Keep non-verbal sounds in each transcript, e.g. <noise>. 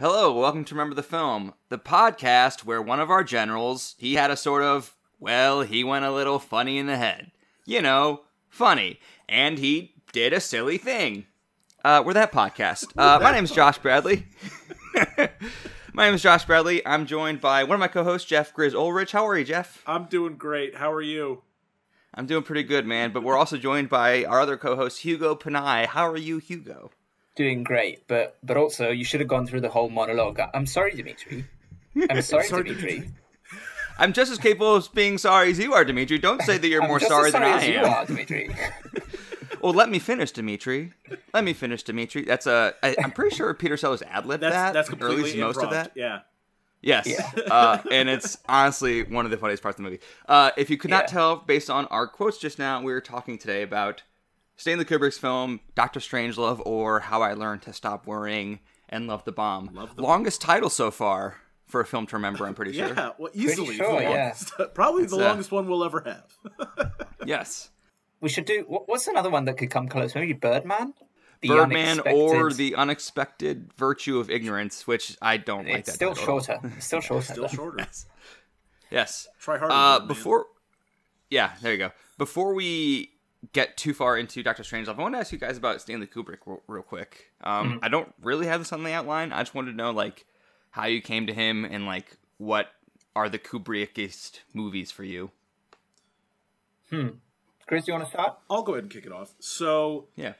Hello, welcome to Remember the Film, the podcast where one of our generals, he had a sort of, well, he went a little funny in the head. You know, funny. And he did a silly thing. Uh, we're that podcast. Uh, my name is Josh Bradley. <laughs> my name is Josh Bradley. I'm joined by one of my co-hosts, Jeff Grizz Ulrich. How are you, Jeff? I'm doing great. How are you? I'm doing pretty good, man. But we're also joined by our other co-host, Hugo Pinai. How are you, Hugo? Doing great, but but also you should have gone through the whole monologue. I'm sorry, Dimitri. I'm <laughs> sorry, Sorry, Dimitri. I'm just as capable of being sorry as you are, Dimitri. Don't say that you're I'm more just sorry, as than sorry I as you am. are, Dimitri. <laughs> Well, let me finish, Dimitri. Let me finish, Dimitri. That's a. I, I'm pretty sure Peter Sellers ad libbed That's that, that's or at completely least most of that. Yeah. Yes, Yeah. uh, and it's honestly one of the funniest parts of the movie. Uh, if you could not Yeah. tell based on our quotes just now, we were talking today about Stanley Kubrick's film Doctor Strangelove or How I Learned to Stop Worrying and Love the Bomb. Love the Longest title so far for a film to remember. I'm pretty <laughs> sure. Yeah. Well, easily sure, the yeah. longest. <laughs> Probably the uh, longest one we'll ever have. <laughs> Yes. we should do. What's another one that could come close? Maybe Birdman. The Birdman or the unexpected virtue of ignorance, which I don't like It's that. still title. shorter. It's still shorter. Still shorter. Yes. Yes. Try harder. Uh, man. before, yeah, there you go. Before we get too far into Doctor Strangelove, I want to ask you guys about Stanley Kubrick real, real quick. Um, I don't really have this on the outline. I just wanted to know like how you came to him and like what are the Kubrickiest movies for you. Hmm. Grizz, do you want to start? I'll go ahead and kick it off. So Yeah.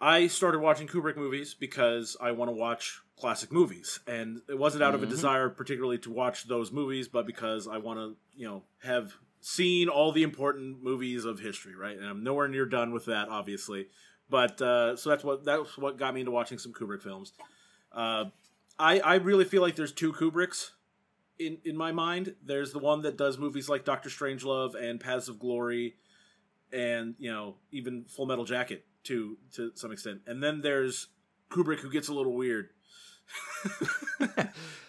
I started watching Kubrick movies because I want to watch classic movies, and it wasn't out of a Mm-hmm. desire particularly to watch those movies, but because I want to, you know, have seen all the important movies of history, right? And I'm nowhere near done with that, obviously. But uh, so that's what that's what got me into watching some Kubrick films. Uh, I I really feel like there's two Kubricks in in my mind. There's the one that does movies like Doctor Strangelove and Paths of Glory, and you know even Full Metal Jacket to to some extent. And then there's Kubrick who gets a little weird. <laughs>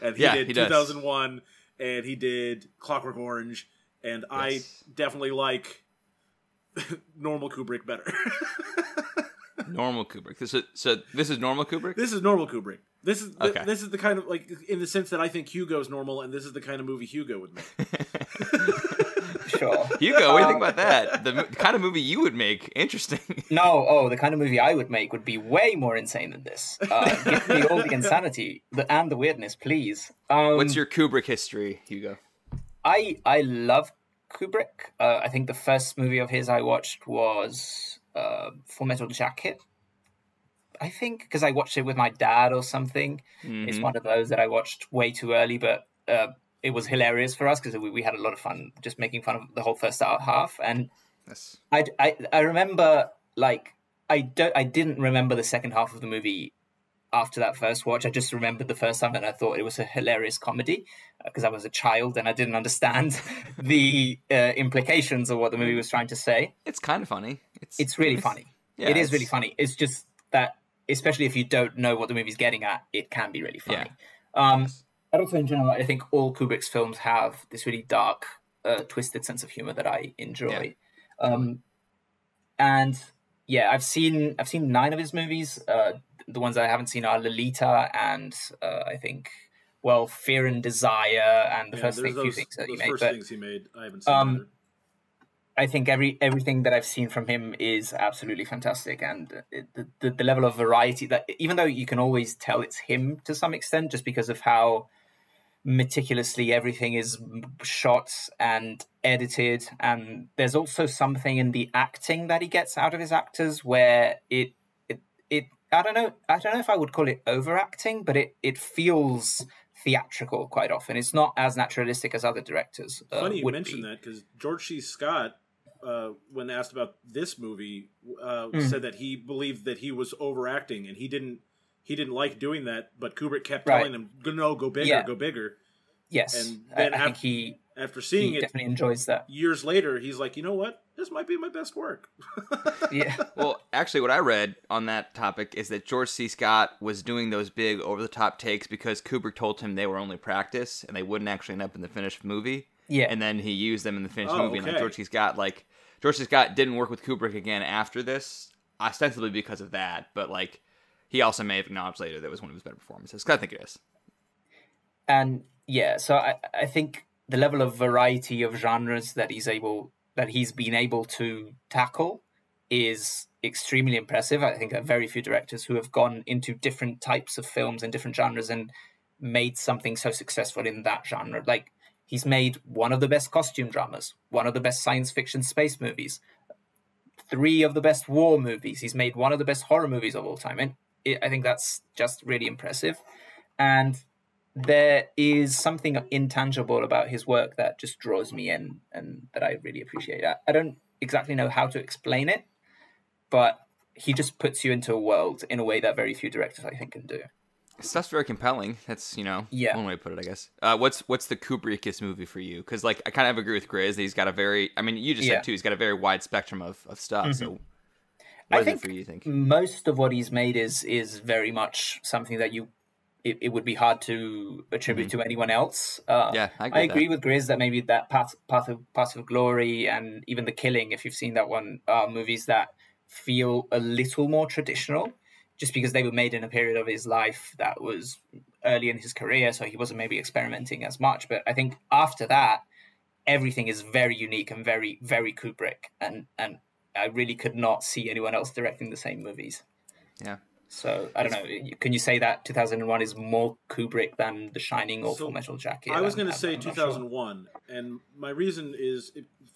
and he Yeah, did he does. 2001 and he did Clockwork Orange and I definitely like <laughs> normal Kubrick better. <laughs> Normal Kubrick. This is, so this is normal Kubrick. this is normal Kubrick. This is th- Okay. this is the kind of like in the sense that I think Hugo's normal and this is the kind of movie Hugo would make. <laughs> Sure. Hugo, what do you think about that? The mo- kind of movie you would make. Interesting. No, oh, the kind of movie I would make would be way more insane than this. Uh, give me all the insanity the, and the weirdness, please. Um, What's your Kubrick history, Hugo? I I love Kubrick. Uh, I think the first movie of his I watched was uh, Full Metal Jacket. I think because I watched it with my dad or something. It's Mhm. one of those that I watched way too early, but uh, it was hilarious for us because we, we had a lot of fun just making fun of the whole first hour half. And Yes. I, I, I remember like I don't I didn't remember the second half of the movie after that first watch. I just remembered the first time and I thought it was a hilarious comedy because I was a child and I didn't understand <laughs> the uh, implications of what the movie was trying to say. It's kind of funny. It's It's really funny. yeah, it is really funny. It's just that especially if you don't know what the movie's getting at, it can be really funny. Um, but also in general, I think all Kubrick's films have this really dark, uh, twisted sense of humor that I enjoy. Um, and yeah, I've seen I've seen nine of his movies. Uh, the ones I haven't seen are Lolita and uh, I think well Fear and Desire and the Yeah, first thing, few things that he made. first But things he made. I haven't seen Um. I think every everything that I've seen from him is absolutely fantastic, and it, the, the the level of variety that even though you can always tell it's him to some extent, just because of how meticulously everything is shot and edited, and there's also something in the acting that he gets out of his actors where it it it I don't know I don't know if I would call it overacting, but it it feels theatrical quite often. It's not as naturalistic as other directors. uh, Funny you would mentioned be. that because George C. Scott, uh, when asked about this movie, uh, Mm. said that he believed that he was overacting and he didn't he didn't like doing that, but Kubrick kept Right. telling him, "No, go bigger, Yeah. go bigger." Yes, And I, then I think he, After he seeing it definitely enjoys that. years later, he's like, "You know what? This might be my best work." <laughs> Yeah, <laughs> Well, actually, what I read on that topic is that George C. Scott was doing those big over the top takes because Kubrick told him they were only practice and they wouldn't actually end up in the finished movie. yeah, And then he used them in the finished Oh, movie. And like. George C. Scott, like George C. Scott didn't work with Kubrick again after this, ostensibly because of that. But like he also may have acknowledged later that was one of his better performances. 'cause I think it is. and yeah so I, I think the level of variety of genres that he's able that he's been able to tackle is extremely impressive. I think are very few directors who have gone into different types of films and different genres and made something so successful in that genre. Like he's made one of the best costume dramas one of the best science fiction space movies three of the best war movies. He's made one of the best horror movies of all time. And it, i think that's just really impressive. And there is something intangible about his work that just draws me in and that I really appreciate. I, I don't exactly know how to explain it, but he just puts you into a world in a way that very few directors I think can do. Stuff's very compelling. That's you know Yeah. one way to put it, I guess. Uh, what's what's the Kubrickiest movie for you? Because like I kind of agree with Grizz. that He's got a very. I mean, you just Yeah. said too. He's got a very wide spectrum of, of stuff. So, I what is think it for you? you Think most of what he's made is is very much something that you it, it would be hard to attribute to anyone else. Uh, Mm-hmm. Yeah, I agree I with agree with Grizz that maybe that path path of path of glory and even the killing, if you've seen that one, are movies that feel a little more traditional, just because they were made in a period of his life that was early in his career, so he wasn't maybe experimenting as much. But I think after that, everything is very unique and very very Kubrick, and and I really could not see anyone else directing the same movies. Yeah. So I don't know. Can you say that 2001 is more Kubrick than The Shining or So, Full Metal Jacket? I was going to say I'm not sure. 2001, and my reason is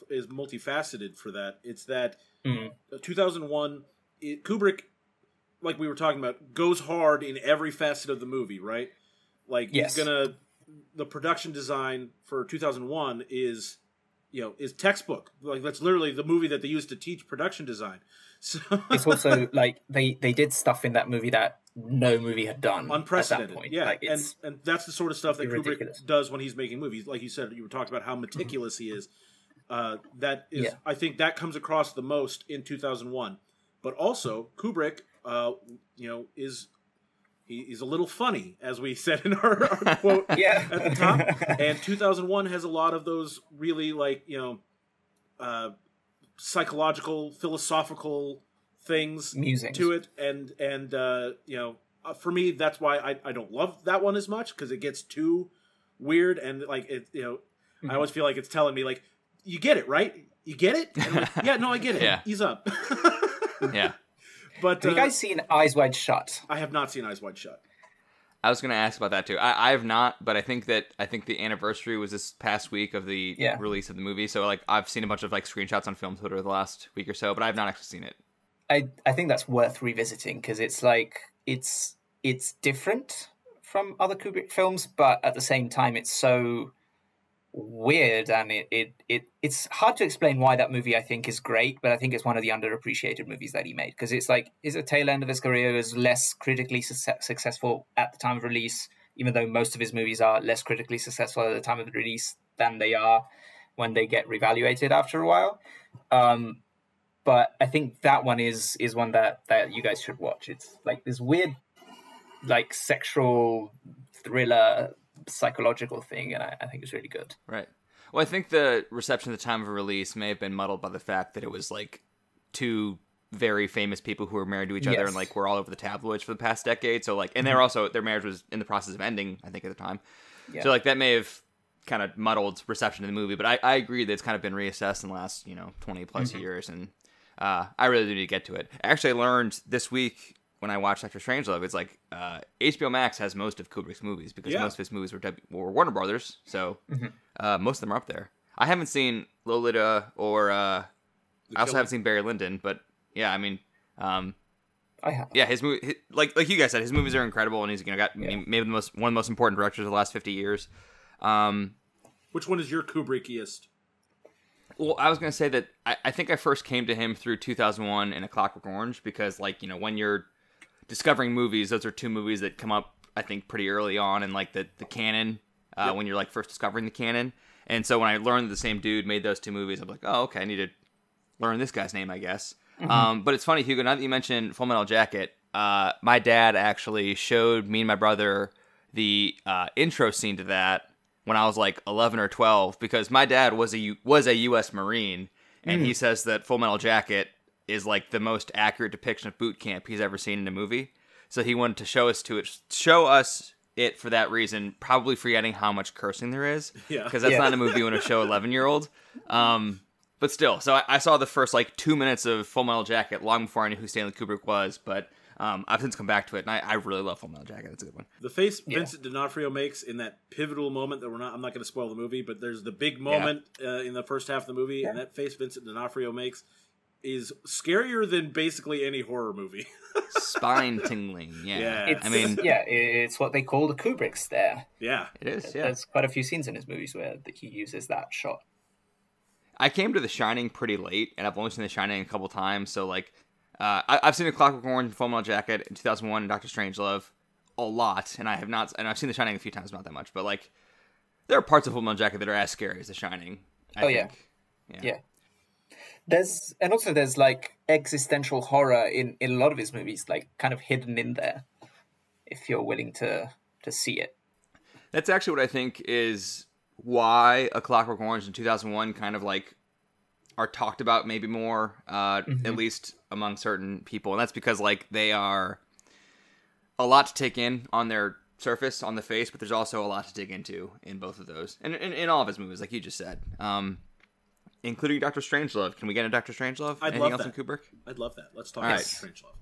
is multifaceted for that. It's that Mhm. 2001, it, Kubrick, like we were talking about, goes hard in every facet of the movie, right? Like Yes. he's gonna the production design for 2001 is you know is textbook. Like that's literally the movie that they used to teach production design. <laughs> So It's also like they they did stuff in that movie that no movie had done unprecedented. at that point. Yeah, like and and that's the sort of stuff that Kubrick ridiculous. does when he's making movies. Like you said, you were talking about how meticulous he is. Uh, that is, Yeah. I think that comes across the most in 2001. But also, Kubrick, uh, you know, is he, he's a little funny, as we <laughs> said in our, our quote <laughs> yeah at the top. And 2001 has a lot of those really like you know, uh, psychological, philosophical things Musings. to it, and and uh, you know, uh, for me, that's why I, I don't love that one as much because it gets too weird and like it. You know, Mm-hmm. I always feel like it's telling me like, you get it, right? You get it? Like, <laughs> yeah, no, I get it. Yeah. Ease up. yeah. <laughs> but Have uh, you guys seen Eyes Wide Shut? I have not seen Eyes Wide Shut. I was going to ask about that too. I, I have not, but I think that I think the anniversary was this past week of the Yeah. release of the movie. So like I've seen a bunch of like screenshots on film Twitter the last week or so, but I have not actually seen it. I I think that's worth revisiting because it's like it's it's different from other Kubrick films, but at the same time, it's so weird and it, it, it it's hard to explain why that movie I think is great, but I think it's one of the underappreciated movies that he made because it's like is a tail end of his career is less critically success- successful at the time of release, even though most of his movies are less critically successful at the time of the release than they are when they get revaluated after a while. Um, but I think that one is is one that that you guys should watch. It's like this weird, like sexual thriller psychological thing, and I, I think it's really good. Right. Well, I think the reception at the time of release may have been muddled by the fact that it was like two very famous people who were married to each other and like were all over the tabloids for the past decade. So like, and they're also their marriage was in the process of ending, I think, at the time. Yeah. So like that may have kind of muddled reception of the movie. But I, I agree that it's kind of been reassessed in the last you know twenty plus years, and uh, I really do need to get to it. I actually learned this week when I watched Doctor Strangelove, it's like uh, HBO Max has most of Kubrick's movies because Yeah. most of his movies were, w- were Warner Brothers, so uh, most of them are up there. I haven't seen Lolita or uh, I also haven't seen Barry Lyndon, but yeah, I mean, um, I have. yeah, his movie, hi- like like you guys said, his movies are incredible, and he's you know got Yeah. maybe the most one of the most important directors of the last fifty years. Um, Which one is your Kubrickiest? Well, I was gonna say that I, I think I first came to him through 2001 and A Clockwork Orange because, like, you know, when you're discovering movies, those are two movies that come up, I think, pretty early on in like the the canon uh, Yep. when you're like first discovering the canon. And so when I learned that the same dude made those two movies, I'm like, oh, okay, I need to learn this guy's name, I guess. Um, but it's funny, Hugo. Now that you mentioned Full Metal Jacket, uh, my dad actually showed me and my brother the uh, intro scene to that when I was like 11 or 12 because my dad was a U- was a U.S. Marine, and he says that Full Metal Jacket is like the most accurate depiction of boot camp he's ever seen in a movie. so he wanted to show us to it, show us it for that reason. Probably forgetting how much cursing there is, <laughs> Yeah. because that's Yeah. not a movie you want to show eleven year old. Um, but still, so I, I saw the first like two minutes of Full Metal Jacket long before I knew who Stanley Kubrick was, but. Um, I've since come back to it, and I, I really love Full Metal Jacket. It's a good one. The face Yeah. Vincent D'Onofrio makes in that pivotal moment that we're not. I'm not going to spoil the movie, but there's the big moment uh, in the first half of the movie, and that face Vincent D'Onofrio makes is scarier than basically any horror movie. <laughs> Spine tingling. Yeah. Yeah. It's, I mean, <laughs> yeah, it's what they call the Kubrick stare. yeah, it is. Yeah. There's quite a few scenes in his movies where he uses that shot. I came to The Shining pretty late, and I've only seen The Shining a couple times. So like, uh, I, I've seen The Clockwork Orange, Full Metal Jacket in 2001, and Doctor Strangelove a lot, and I have not, and I've seen The Shining a few times, not that much, but like, there are parts of Full Metal Jacket that are as scary as The Shining. I Oh, yeah. think. Yeah. There's and also there's like existential horror in in a lot of his movies, like kind of hidden in there, if you're willing to to see it. That's actually what I think is why A Clockwork Orange in 2001 kind of like are talked about maybe more, uh, at least among certain people, and that's because like they are a lot to take in on their surface, on the face, but there's also a lot to dig into in both of those, and in, in all of his movies, like you just said, um, including Doctor Strangelove. Can we get a Doctor Strangelove? I'd Anything love else that. in Kubrick? I'd love that. Let's talk All about right. Strangelove.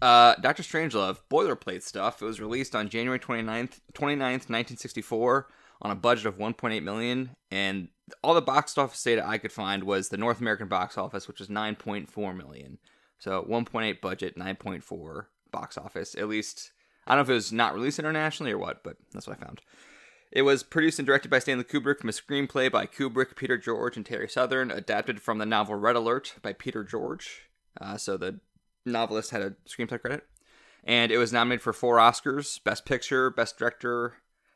Uh, Doctor Strangelove, boilerplate stuff. It was released on January 29th, 29th, 1964 on a budget of 1.8 million and all the box office data I could find was the North American box office which was 9.4 million. So 1.8 budget, 9.4 box office. At least I don't know if it was not released internationally or what, but that's what I found. It was produced and directed by Stanley Kubrick from a screenplay by Kubrick, Peter George, and Terry Southern, adapted from the novel Red Alert by Peter George. Uh, so the novelist had a screenplay credit. And it was nominated for four Oscars Best Picture, Best Director,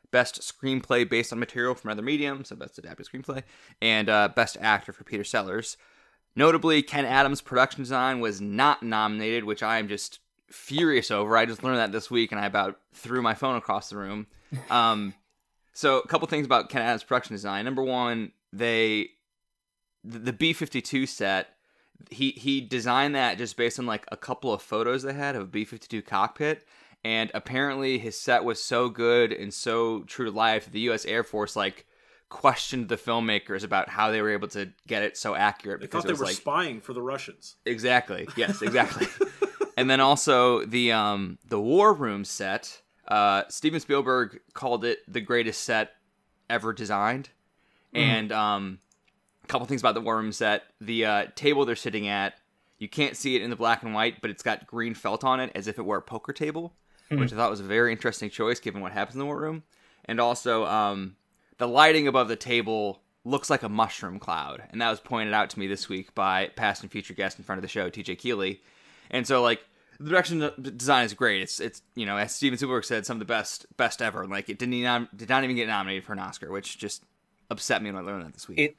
Best Screenplay based on material from other medium, so Best Adapted Screenplay, and uh, Best Actor for Peter Sellers. Notably, Ken Adams' production design was not nominated, which I am just furious over. I just learned that this week and I about threw my phone across the room. Um, so, a couple things about Ken Adams' production design. Number one, they the, the B fifty two set. He he designed that just based on like a couple of photos they had of a B fifty two cockpit, and apparently his set was so good and so true to life. that The U.S. Air Force like questioned the filmmakers about how they were able to get it so accurate They because thought they were like spying for the Russians. Exactly. Yes, exactly. <laughs> and then also the um the War Room set. Uh, Steven Spielberg called it the greatest set ever designed. And um, a couple things about the War Room set: the uh, table they're sitting at, you can't see it in the black and white, but it's got green felt on it as if it were a poker table, which I thought was a very interesting choice given what happens in the War Room. And also, um, the lighting above the table looks like a mushroom cloud, and that was pointed out to me this week by past and future guest in front of the show, TJ Keeley. And so, like, the direction design is great. It's it's you know, as Steven Spielberg said, some of the best best ever. Like, it didn't did not even get nominated for an Oscar, which just upset me when I learned that this week. It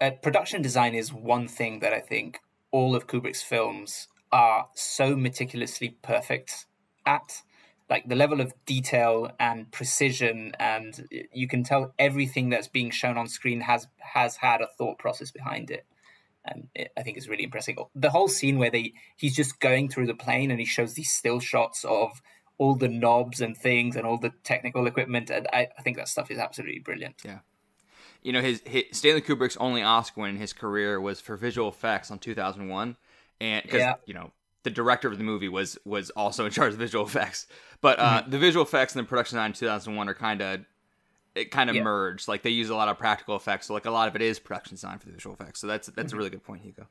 uh, production design is one thing that I think all of Kubrick's films are so meticulously perfect at. Like the level of detail and precision, and you can tell everything that's being shown on screen has has had a thought process behind it, and it, I think it's really impressive. The whole scene where they he's just going through the plane and he shows these still shots of all the knobs and things and all the technical equipment, and I, I think that stuff is absolutely brilliant. Yeah, you know, his, his Stanley Kubrick's only Oscar win in his career was for visual effects on 2001, and because Yeah. you know the director of the movie was was also in charge of visual effects, but uh, the visual effects and the production design in 2001 are kind of it kind of Yeah. merged. Like they use a lot of practical effects, so like a lot of it is production design for the visual effects. So that's that's a really good point, Hugo.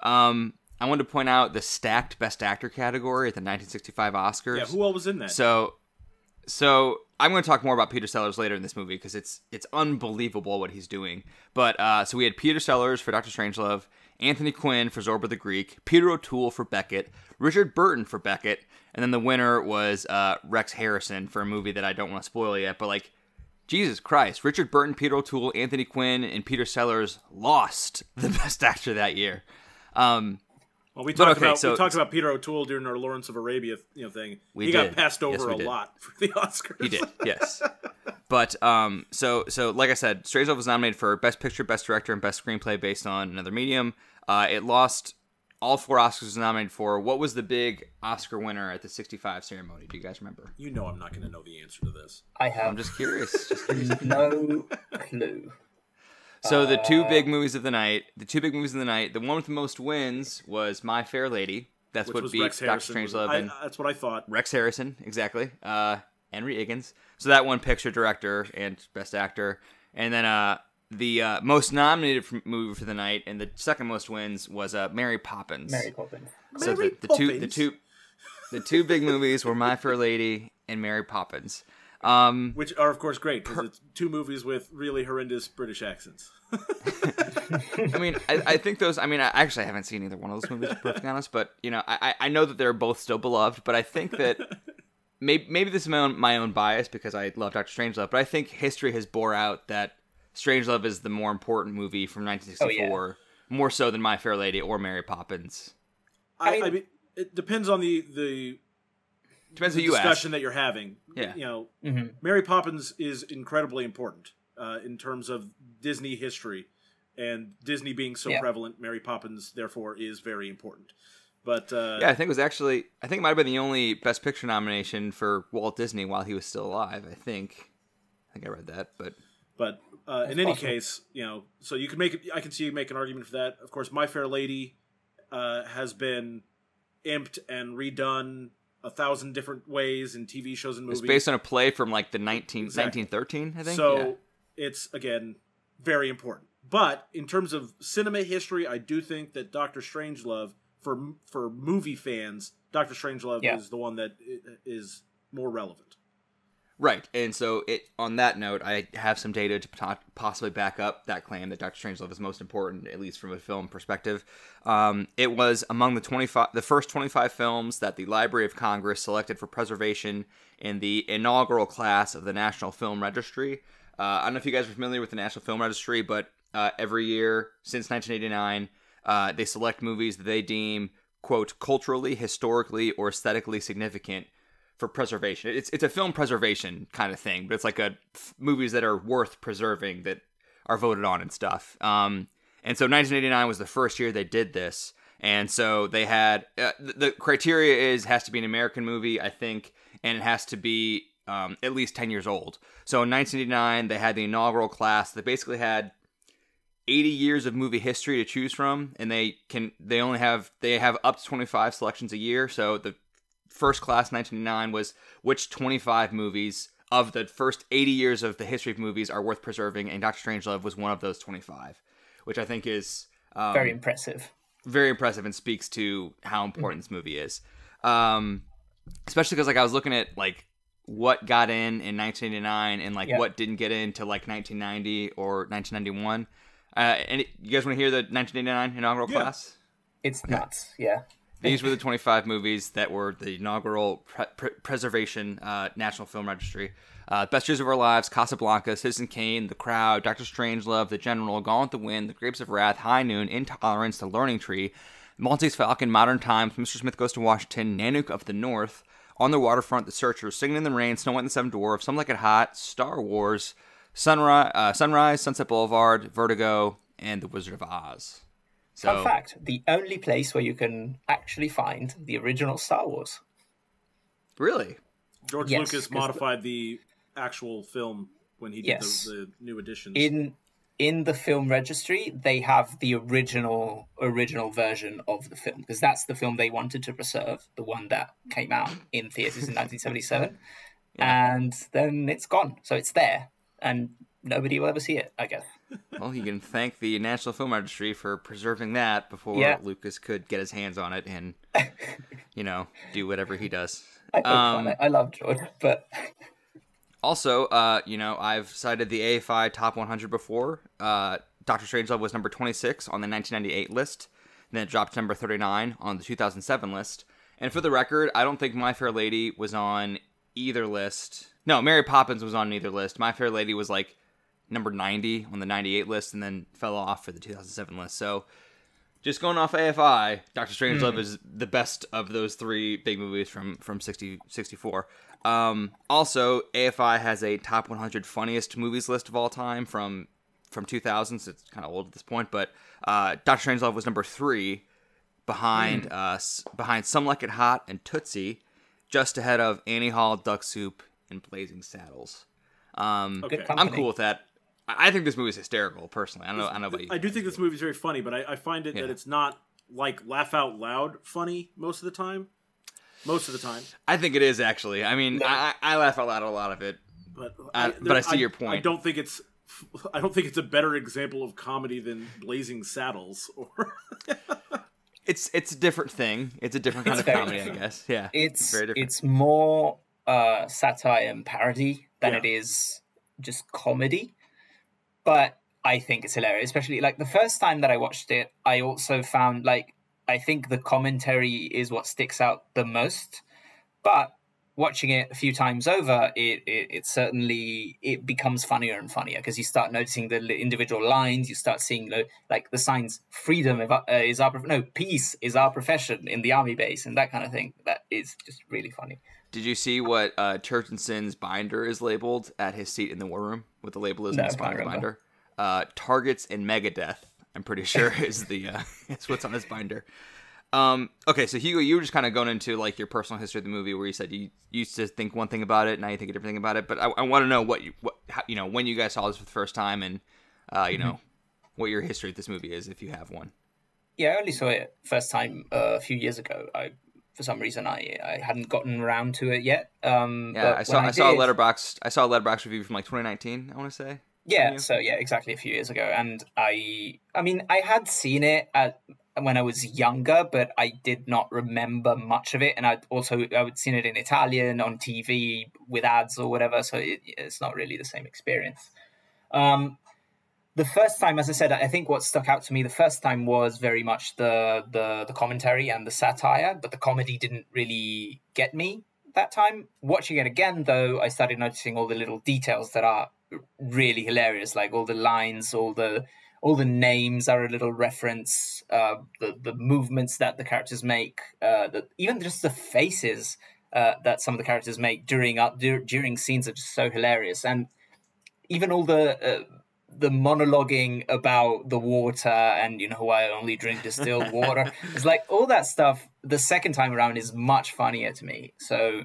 Um, I wanted to point out the stacked Best Actor category at the 1965 Oscars. Yeah, who all was in that? So, so I'm going to talk more about Peter Sellers later in this movie because it's it's unbelievable what he's doing. But uh, so we had Peter Sellers for Doctor Strangelove, Anthony Quinn for Zorba the Greek, Peter O'Toole for Becket, Richard Burton for Becket, and then the winner was uh, Rex Harrison for a movie that I don't want to spoil yet. But like, Jesus Christ, Richard Burton, Peter O'Toole, Anthony Quinn, and Peter Sellers lost <laughs> the Best Actor that year. Um, well, we talked okay, about so- we talked about Peter O'Toole during our Lawrence of Arabia you know thing. We he did. got passed over we a did. lot for the <laughs> Oscars. He did, yes. But um, so so like I said, Strangelove was nominated for Best Picture, Best Director, and Best Screenplay based on another medium. Uh, it lost all four Oscars was nominated for. What was the big Oscar winner at the 65 ceremony? Do you guys remember? You know I'm not going to know the answer to this. I have I'm just curious. Just- <laughs> no clue. so the two Uh, big movies of the night, the two big movies of the night, the one with the most wins was My Fair Lady. That's Which what was beat Rex Doctor Harrison. Strangelove I- and that's what I thought. Rex Harrison, exactly. Uh, Henry Higgins. So that one picture director and best actor, and then uh, the uh, most nominated f- movie for the night and the second most wins was uh, Mary Poppins. Mary Poppins. so Mary the, the two the two the two big movies were My Fair Lady and Mary Poppins. Um, Which are, of course, great because it's two movies with really horrendous British accents. <laughs> <laughs> I mean, I, I think those. I mean, I actually haven't seen either one of those movies, to be perfectly honest. But you know, I, I I know that they're both still beloved. But I think that <laughs> maybe maybe this is my own my own bias because I love Doctor Strangelove. But I think history has bore out that Strangelove is the more important movie from 1964, more so than My Fair Lady or Mary Poppins. I, I I, mean- mean, it depends on the the Depends who you discussion ask. that you're having. Yeah. You know, hmm Mary Poppins is incredibly important uh, in terms of Disney history, and Disney being so Yeah. prevalent, Mary Poppins therefore is very important. But uh, Yeah, I think it was actually. I think it might have been the only Best Picture nomination for Walt Disney while he was still alive. I think. I think I read that, but But uh, in That's any possible. case, you know, so you can make. I can see you make an argument for that. Of course, My Fair Lady uh, has been imped and redone a thousand different ways in TV shows and movies. was based on a play from like the 19, Exactly. 1913, I think. so yeah. it's again very important. But in terms of cinema history, I do think that Doctor Strangelove for for movie fans, Doctor Strangelove Yeah. is the one that is more relevant. Right, and so it on that note, I have some data to po- possibly back up that claim that Doctor Strangelove is most important, at least from a film perspective. Um, it was among the twenty five, the first twenty five films that the Library of Congress selected for preservation in the inaugural class of the National Film Registry. Uh, I don't know if you guys are familiar with the National Film Registry, but uh, every year since 1989, uh, they select movies that they deem quote culturally, historically, or aesthetically significant for preservation. It's it's a film preservation kind of thing, but it's like a movies that are worth preserving that are voted on and stuff. Um, and so 1989 was the first year they did this, and so they had uh, the, the criteria is has to be an American movie, I think, and it has to be um, at least 10 years old. So in 1989 they had the inaugural class that basically had 80 years of movie history to choose from and they can they only have they have up to 25 selections a year so the first class 1999 was which 25 movies of the first 80 years of the history of movies are worth preserving and dr strangelove was one of those 25 which i think is um, Very impressive. very impressive and speaks to how important this movie is. Um, especially because like I was looking at like what got in in 1989 and like Yeah. what didn't get into like 1990 or 1991. Uh, and it, you guys want to hear the 1989 inaugural Yeah. class? It's nuts. Yeah. These were the 25 movies that were the inaugural pre- pre- preservation uh, National Film Registry. Uh, Best Years of Our Lives, Casablanca, Citizen Kane, The Crowd, Doctor Strangelove, The General, Gone with the Wind, The Grapes of Wrath, High Noon, Intolerance, The Learning Tree, Maltese Falcon, Modern Times, Mr. Smith Goes to Washington, Nanook of the North, On the Waterfront, The Searchers, Singing in the Rain, Snow White and the Seven Dwarfs, Some Like It Hot, Star Wars, Sunrise, uh, Sunrise, Sunset Boulevard, Vertigo, and The Wizard of Oz. So, Fun fact: the only place where you can actually find the original Star Wars. really? George Yes, Lucas 'cause the- modified the actual film when he did Yes. the, the new editions. in in the film registry they have the original original version of the film because that's the film they wanted to preserve the one that came out in theaters in 1977 <laughs> and then it's gone so it's there and nobody will ever see it i guess Well, you can thank the National Film Registry for preserving that before Yeah. Lucas could get his hands on it and, you know, do whatever he does. <laughs> i Um, I, love george but <laughs> Also, uh, you know, I've cited the AFI Top 100 before. Uh, Doctor Strangelove was number 26 on the 1998 list, and then it dropped to number 39 on the 2007 list. And for the record, I don't think My Fair Lady was on either list. No, Mary Poppins was on neither list. My Fair Lady was like number 90 on the 98 list and then fell off for the 2007 list. So just going off AFI, Doctor Strangelove is the best of those three big movies from from 60, 64. Um, also, AFI has a top 100 funniest movies list of all time from from 2000, so it's kind of old at this point. But uh, Doctor Strangelove was number three, behind Hmm. us, behind Some Like It Hot and Tootsie, just ahead of Annie Hall, Duck Soup, and Blazing Saddles. Um, Okay. I'm cool with that. I I think this movie is hysterical, personally. I don't know. I don't know about you. I do think this movie is very funny, but I, I find it Yeah. that it's not like laugh out loud funny most of the time. Most of the time, I think it is actually. I mean, I, I I laugh out loud a lot of it. but Uh, but I see your point. I don't think it's. I don't think it's a better example of comedy than Blazing Saddles or <laughs> It's it's a different thing. It's a different kind It's of very comedy, I guess. Yeah, It's very different. it's more uh, satire and parody than Yeah. it is just comedy. But I think it's hilarious, especially like the first time that I watched it. I also found like I think the commentary is what sticks out the most. But watching it a few times over, it it, it certainly it becomes funnier and funnier because you start noticing the individual lines. You start seeing like the signs "freedom is our- uh, no peace is our profession" in the army base and that kind of thing. That is just really funny. Did you see what uh, Turgidson's binder is labeled at his seat in the war room? What the label is No, in I can't binder? Uh, targets and Megadeth. I'm pretty <laughs> sure is the uh, <laughs> is what's on his binder. Um, okay, so Hugo, you were just kind of going into like your personal history of the movie, where you said you used to think one thing about it, now you think a different thing about it. But I, I want to know what you what how, you know when you guys saw this for the first time, and uh, you know Mm-hmm. what your history of this movie is, if you have one. Yeah, I only saw it first time uh, a few years ago. I for some reason I I hadn't gotten around to it yet. Um, Yeah, I saw when I, saw a Letterboxd I saw a Letterboxd review from like 2019. I want to say. Yeah, so yeah, exactly a few years ago, and I, I mean, I had seen it at when I was younger, but I did not remember much of it, and I also I would seen it in Italian on TV with ads or whatever, so it, it's not really the same experience. Um, the first time, as I said, I think what stuck out to me the first time was very much the the the commentary and the satire, but the comedy didn't really get me that time. Watching it again, though, I started noticing all the little details that are really hilarious, like all the lines, all the all the names are a little reference, uh, the the movements that the characters make, uh, the, even just the faces uh, that some of the characters make during dur- during scenes are just so hilarious, and even all the uh, the monologuing about the water and you know I only drink distilled <laughs> water. It's like all that stuff. The second time around is much funnier to me. So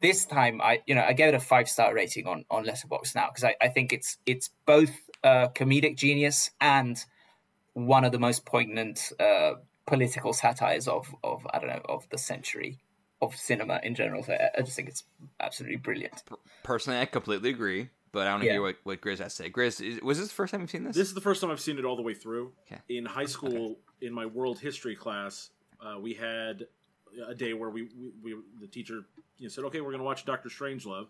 this time I you know I gave it a five star rating on on Letterboxd now because I, I think it's it's both uh, comedic genius and one of the most poignant uh, political satires of of I don't know of the century of cinema in general. So I, I just think it's absolutely brilliant. Personally, I completely agree, but I want to Yeah. hear what, what Grizz has to say. Grizz, is, was this the first time you've seen this? This is the first time I've seen it all the way through. Okay. In high school, in my world history class, uh, we had a day where we, we, we the teacher you know, said, "Okay, we're going to watch Doctor Strangelove,"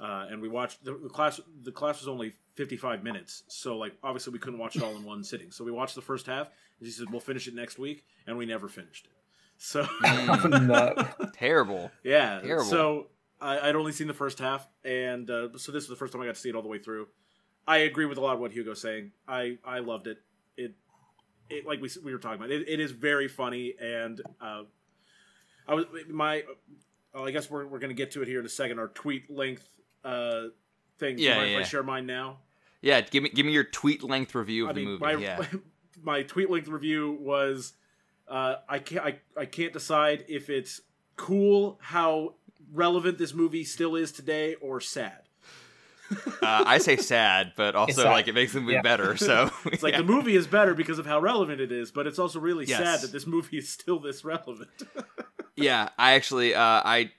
uh, and we watched the, the class. The class was only fifty five minutes, so like obviously we couldn't watch it all in one sitting. So we watched the first half. And she said, "We'll finish it next week," and we never finished it. So <laughs> oh. Terrible. Yeah. Terrible. So I, I'd only seen the first half, and uh, so this was the first time I got to see it all the way through. I agree with a lot of what Hugo's saying. I, I loved it. It, it like we, we were talking about. It, it is very funny, and uh, I was my. Uh, I guess we're, we're going to get to it here in a second. Our tweet length uh, thing. Yeah, if yeah. I share mine now. Yeah, give me give me your tweet length review of I the mean, movie. my yeah. <laughs> my tweet length review was uh, I can't I, I can't decide if it's cool how relevant this movie still is today or sad. uh, I say sad, but also sad. like it makes the movie Yeah. better. So <laughs> It's like yeah. the movie is better because of how relevant it is, but it's also really Yes. sad that this movie is still this relevant. <laughs> Yeah, I actually, uh, I,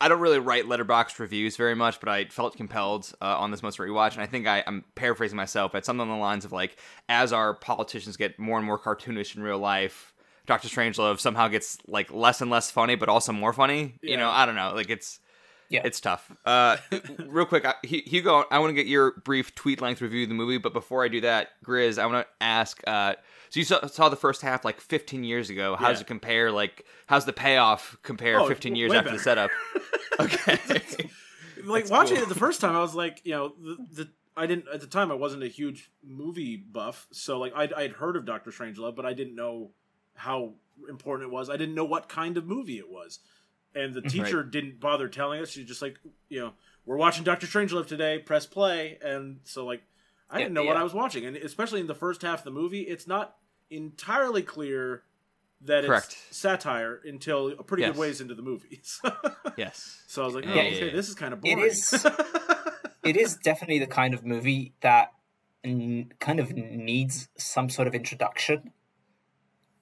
I don't really write Letterboxd reviews very much, but I felt compelled uh, on this most rewatch, and I think I, I'm paraphrasing myself, but something along the lines of like, as our politicians get more and more cartoonish in real life, Doctor Strangelove somehow gets like less and less funny, but also more funny. You know, I don't know, like it's. Yeah. It's tough. Uh, <laughs> real quick, I- Hugo, I want to get your brief tweet length review of the movie, but before I do that, Grizz, I want to ask. Uh, so you saw, saw the first half like 15 years ago. How does it compare? Like, how's the payoff compare Oh, 15 years after the setup? <laughs> Okay. <laughs> like That's watching cool. it the first time, I was like, you know, the, the I didn't at the time I wasn't a huge movie buff, so like I'd, I'd heard of Doctor Strangelove, but I didn't know how important it was. I didn't know what kind of movie it was, and the teacher didn't bother telling us. She's just like, you know, we're watching Doctor Strangelove today. Press play, and so like I didn't Yeah, know what. I was watching, and especially in the first half of the movie, it's not entirely clear that Correct. it's satire until a pretty Yes. good ways into the movies. <laughs> Yes. so I was like, oh, Yeah, okay, yeah, yeah. this is kind of boring. is- <laughs> it is definitely the kind of movie that n- kind of needs some sort of introduction.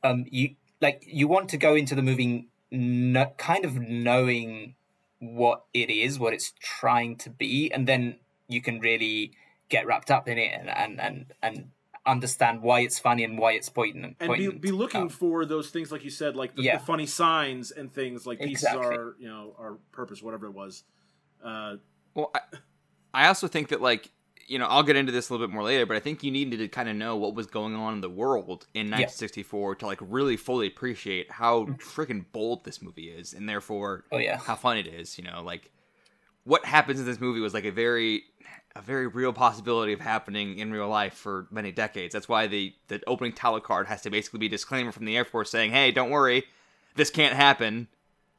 Um, you like you want to go into the movie no, kind of knowing what it is, what it's trying to be, and then you can really get wrapped up in it and and and, and understand why it's funny and why it's poignant. and be, be looking Um, for those things like you said like the, Yeah. the funny signs and things like pieces Exactly. are you know our purpose whatever it was uh Well, I, I also think that like you know I'll get into this a little bit more later, but I think you needed to kind of know what was going on in the world in 1964 to like really fully appreciate how mm. freaking bold this movie is, and therefore oh yeah, how fun it is. You know, like what happens in this movie was like a very a very real possibility of happening in real life for many decades. That's why the the opening title card has to basically be a disclaimer from the Air Force saying, "Hey, don't worry, this can't happen."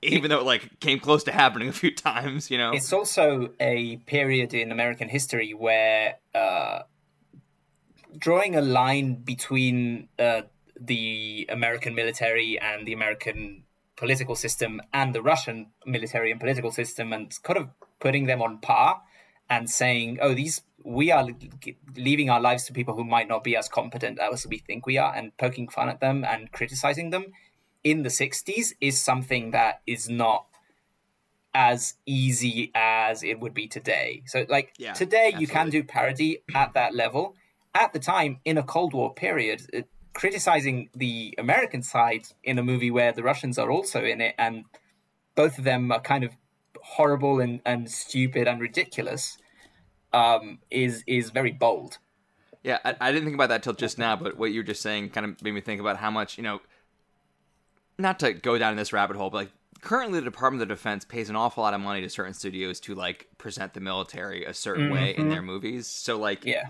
<laughs> Even though it like came close to happening a few times, you know. It's also a period in American history where uh, drawing a line between uh, the American military and the American political system and the Russian military and political system and kind of putting them on par and saying, oh, these we are leaving our lives to people who might not be as competent as we think we are and poking fun at them and criticizing them in the 60s is something that is not as easy as it would be today. So, like Yeah, today, you can do parody at that level. At the time, in a Cold War period, it, criticizing the American side in a movie where the Russians are also in it, and both of them are kind of horrible and, and stupid and ridiculous, um, is is very bold. Yeah, I, I didn't think about that till just now, but what you were just saying kind of made me think about how much, you know, not to go down this rabbit hole, but like currently the Department of Defense pays an awful lot of money to certain studios to like present the military a certain way in their mm-hmm. movies. So like Yeah,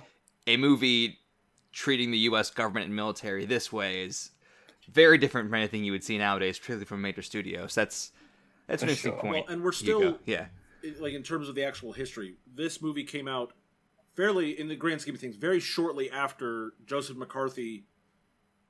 a movie treating the US government and military this way is very different from anything you would see nowadays, particularly from major studios. That's that's an For interesting sure. point. Well, and we're Hugo. still- yeah. like in terms of the actual history this movie came out fairly in the grand scheme of things very shortly after joseph mccarthy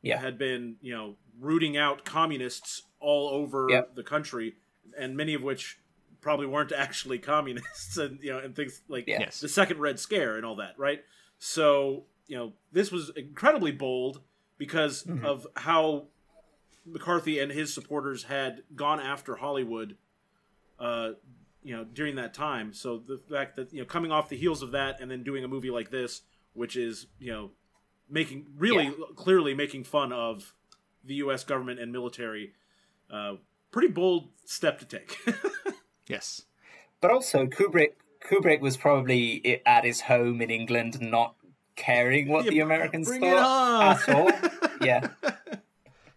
yeah, had been you know rooting out communists all over Yep. the country and many of which probably weren't <laughs> actually communists and you know and things like Yeah. Yes. the second red scare and all that right so you know this was incredibly bold because Mm-hmm. of how mccarthy and his supporters had gone after hollywood uh you know during that time so the fact that you know coming off the heels of that and then doing a movie like this which is you know making really Yeah. clearly making fun of the us government and military uh pretty bold step to take <laughs> Yes. but also Kubrick. Kubrick was probably at his home in England, not caring what Yeah, the Americans bring it thought on. at all. <laughs> Yeah,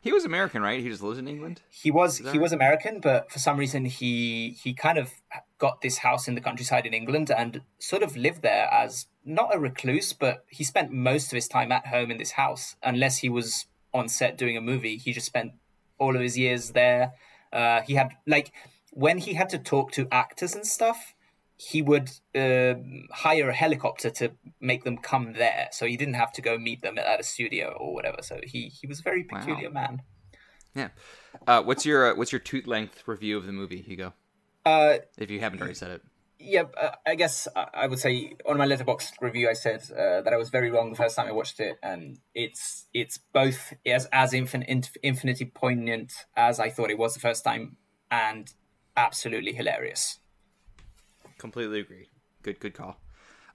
He was American, right? He just lives in England. he was he right? was American, but for some reason he he kind of got this house in the countryside in England and sort of lived there as not a recluse, but he spent most of his time at home in this house, unless he was on set doing a movie. He just spent all of his years there. Uh, he had like when he had to talk to actors and stuff. He would uh, hire a helicopter to make them come there, so he didn't have to go meet them at a studio or whatever. So he he was a very Wow. peculiar man. Yeah. Uh, what's your uh, what's your toot length review of the movie, Hugo? Uh, If you haven't already said it. Yeah, uh, I guess I I would say on my Letterboxd review, I said uh, that I was very wrong the first time I watched it, and it's it's both as as infin- inf- infinitely poignant as I thought it was the first time, and absolutely hilarious. Completely agree. Good, good call.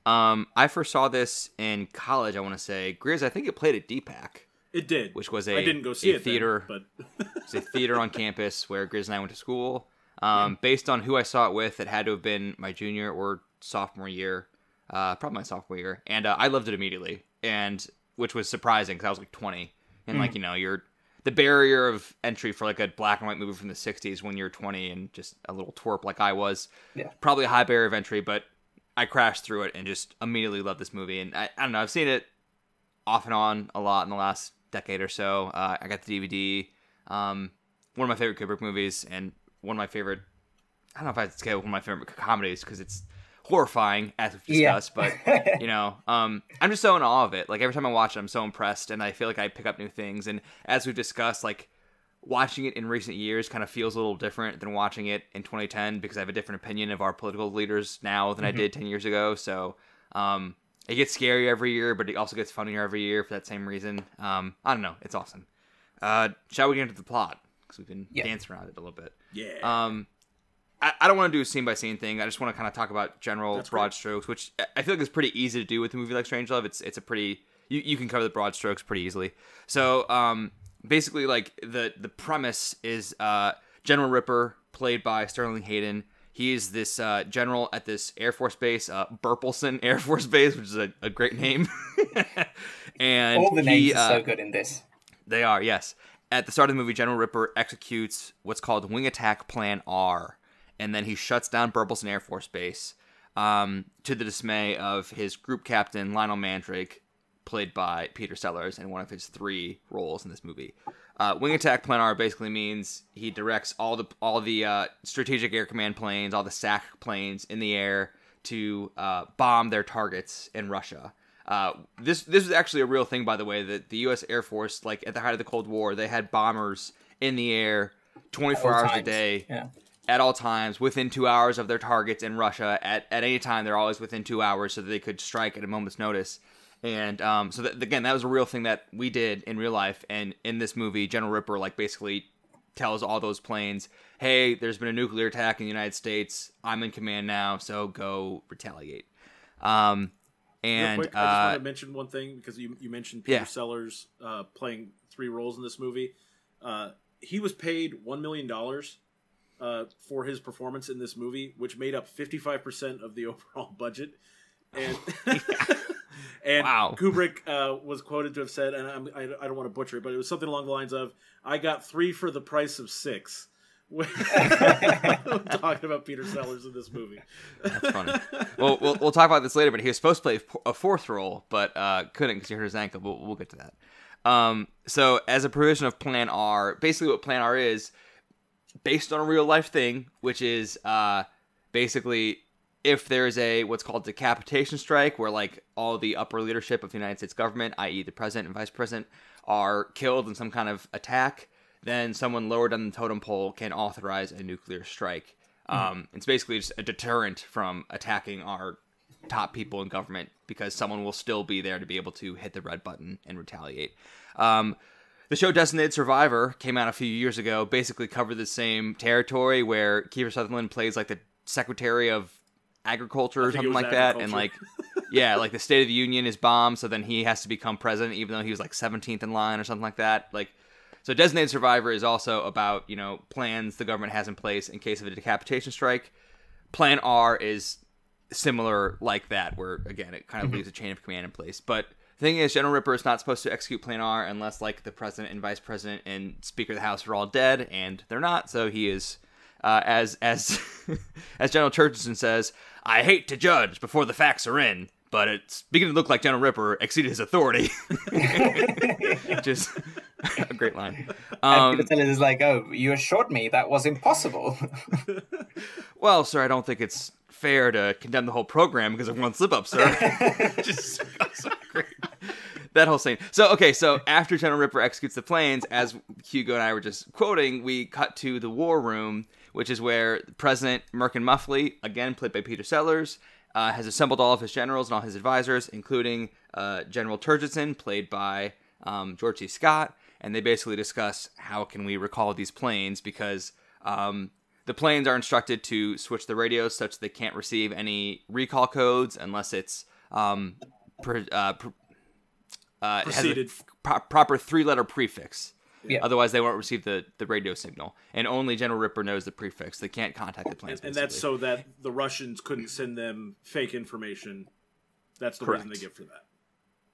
Um, I first saw this in college. I want to say, Grizz. I think it played at DPAC, it did which was a I didn't go see a it theater. then, but <laughs> It's a theater on campus where Grizz and I went to school. Um, Based on who I saw it with, it had to have been my junior or sophomore year, uh, probably my sophomore year, and uh, I loved it immediately, and which was surprising because I was like 20, and like you know, you're the barrier of entry for like a black and white movie from the 60s when you're 20 and just a little twerp like I was, Yeah. probably a high barrier of entry, but I crashed through it and just immediately loved this movie, and I, I don't know, I've seen it off and on a lot in the last decade or so. Uh, I got the DVD. Um, one of my favorite Kubrick movies, and one of my favorite. I don't know if I'd say one of my favorite comedies because it's horrifying, as we've Yeah. discussed. But you know, um, I'm just so in awe of it. Like every time I watch it, I'm so impressed, and I feel like I pick up new things. And as we've discussed, like watching it in recent years kind of feels a little different than watching it in 2010 because I have a different opinion of our political leaders now than I did 10 years ago. So um, it gets scarier every year, but it also gets funnier every year for that same reason. Um, I don't know. It's awesome. Uh, shall we get into the plot? Because we've been Yeah. dancing around it a little bit. Yeah. Um, I, I don't want to do a scene by scene thing. I just want to kind of talk about general That's broad great. strokes, which I- I feel like is pretty easy to do with a movie like Strangelove. It's it's a pretty you, you can cover the broad strokes pretty easily. So um, basically, like the the premise is uh, General Ripper, played by Sterling Hayden. He is this uh, general at this Air Force base, uh, Burpelson <laughs> Air Force Base, which is a, a great name. <laughs> and All the names he, are uh, so good in this. they are, yes. At the start of the movie, General Ripper executes what's called Wing Attack Plan R, and then he shuts down Burleson Air Force Base um, to the dismay of his group captain, Lionel Mandrake, played by Peter Sellers in one of his three roles in this movie. Uh, Wing Attack Plan R basically means he directs all the all the uh, strategic air command planes, all the SAC planes in the air to uh, bomb their targets in Russia. Uh, this this was actually a real thing, by the way. That the U.S. Air Force, like at the height of the Cold War, they had bombers in the air, 24 All hours a day, Yeah. at all times, within two hours of their targets in Russia. At at any time, they're always within two hours, so that they could strike at a moment's notice. And um, so that, again, that was a real thing that we did in real life. And in this movie, General Ripper like basically tells all those planes, "Hey, there's been a nuclear attack in the United States. I'm in command now, so go retaliate." Um, and quick, I just uh, want to mention one thing because you you mentioned Peter Yeah. Sellers uh, playing three roles in this movie. Uh, he was paid one million dollars uh, for his performance in this movie, which made up fifty five percent of the <laughs> overall budget. And <laughs> and Wow. Kubrick uh, was quoted to have said, and I'm, I, I don't want to butcher it, but it was something along the lines of, "I got three for the price of six. <laughs> talking about Peter Sellers in this movie. That's funny. well, we'll we'll talk about this later. But he was supposed to play a fourth role, but uh, couldn't because he hurt his ankle. But we'll get to that. Um, so, as a provision of Plan R, basically what Plan R is, based on a real life thing, which is uh, basically if there is a what's called decapitation strike, where like all the upper leadership of the United States government, i.e., the president and vice president, are killed in some kind of attack, then someone lower down the totem pole can authorize a nuclear strike. Um, it's basically just a deterrent from attacking our top people in government because someone will still be there to be able to hit the red button and retaliate. Um, the show Designated Survivor came out a few years ago, basically covered the same territory where Kiefer Sutherland plays like the Secretary of Agriculture or something like that, and like <laughs> yeah, like the State of the Union is bombed, so then he has to become president, even though he was like 17th in line or something like that. Like, so Designated Survivor is also about you know plans the government has in place in case of a decapitation strike. Plan R is similar like that, where again it kind of leaves a chain of command in place. But the thing is, General Ripper is not supposed to execute Plan R unless like the president and vice president and Speaker of the House are all dead, and they're not. So he is, uh, as as <laughs> as General Turgidson says, "I hate to judge before the facts are in." But it's beginning to look like General Ripper exceeded his authority, <laughs> a <laughs> great line. And Um, Peter Sellers is like, "Oh, you assured me that was impossible." <laughs> Well, sir, I don't think it's fair to condemn the whole program because of one slip up, sir. <laughs> Just so great. That whole scene. So, okay, so after General Ripper executes the planes, as Hugo and I were just quoting, we cut to the war room, which is where President Merkin Muffley, again played by Peter Sellers, uh, has assembled all of his generals and all his advisors, including uh, General Turgidson, played by um, George C. Scott, and they basically discuss how can we recall these planes because um, the planes are instructed to switch the radios such that they can't receive any recall codes unless it's um, pr- uh, pr- uh, has a pro- proper three-letter prefix. Yeah. Otherwise, they won't receive the, the radio signal, and only General Ripper knows the prefix. They can't contact the planes. and that's so that the Russians couldn't send them fake information. That's the Correct. reason they give for that.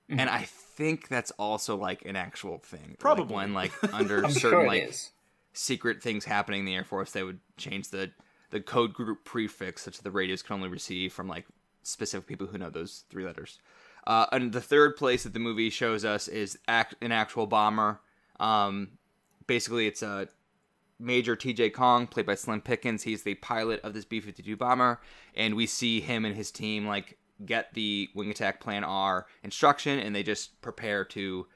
And I think that's also like an actual thing. Like, Probably. when like <laughs> under certain sure like is. secret things happening in the Air Force, they would change the the code group prefix such that the radios can only receive from like specific people who know those three letters. Uh, and the third place that the movie shows us is act, an actual bomber. Um, basically, it's a Major T.J. Kong, played by Slim Pickens. He's the pilot of this B-52 bomber, and we see him and his team like get the wing attack plan R instruction, and they just prepare to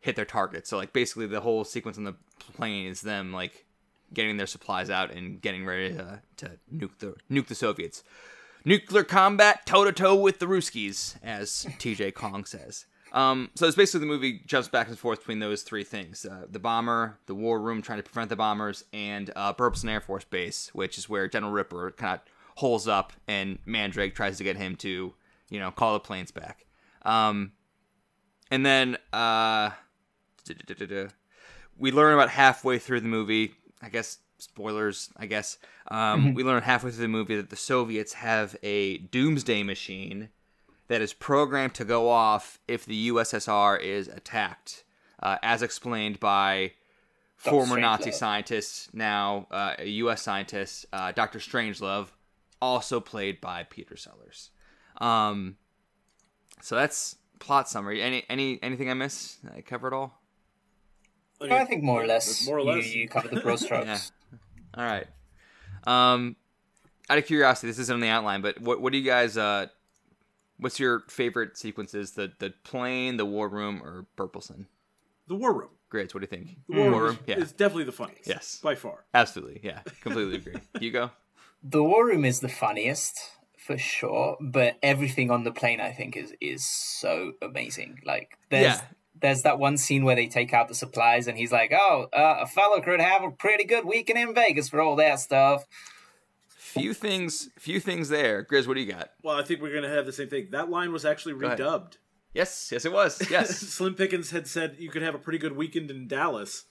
hit their target. So like basically the whole sequence on the plane is them like getting their supplies out and getting ready to, to nuke the nuke the Soviets. Nuclear combat toe to toe with the Ruskies, as T.J. Kong says. Um, so it's basically the movie jumps back and forth between those three things: uh, the bomber, the war room trying to prevent the bombers, and uh, Burleson Air Force Base, which is where General Ripper kind of holes up, and Mandrake tries to get him to, you know, call the planes back. Um, and then uh, we learn about halfway through the movie. I guess spoilers. I guess um, we learn halfway through the movie that the Soviets have a doomsday machine that is programmed to go off if the USSR is attacked, uh, as explained by former Nazi scientists, now uh, a U.S. scientist, uh, Dr. Strangelove, also played by Peter Sellers. Um, so that's plot summary. Any any anything I miss? I covered it all. I, I think more or less. More or less. You, you covered the broad <laughs> strokes. Yeah. All right. Um, out of curiosity, this isn't on the outline, but what what do you guys uh, what's your favorite sequences? The the plane, the war room, or Burleson? The War Room. Grizz, what do you think? The War, War Room Room? is, Yeah. is definitely the funniest. Yes. by far. Absolutely, yeah, completely agree. <laughs> Hugo, The War Room is the funniest for sure, but everything on the plane I think is is so amazing. Like there's Yeah. there's that one scene where they take out the supplies and he's like, "Oh, uh, a fellow could have a pretty good weekend in Vegas for all that stuff." few things, few things there. Grizz, what do you got? Well, I think we're gonna have the same thing. That line was actually redubbed. Yes, yes, it was. <laughs> Yes, Slim Pickens had said you could have a pretty good weekend in Dallas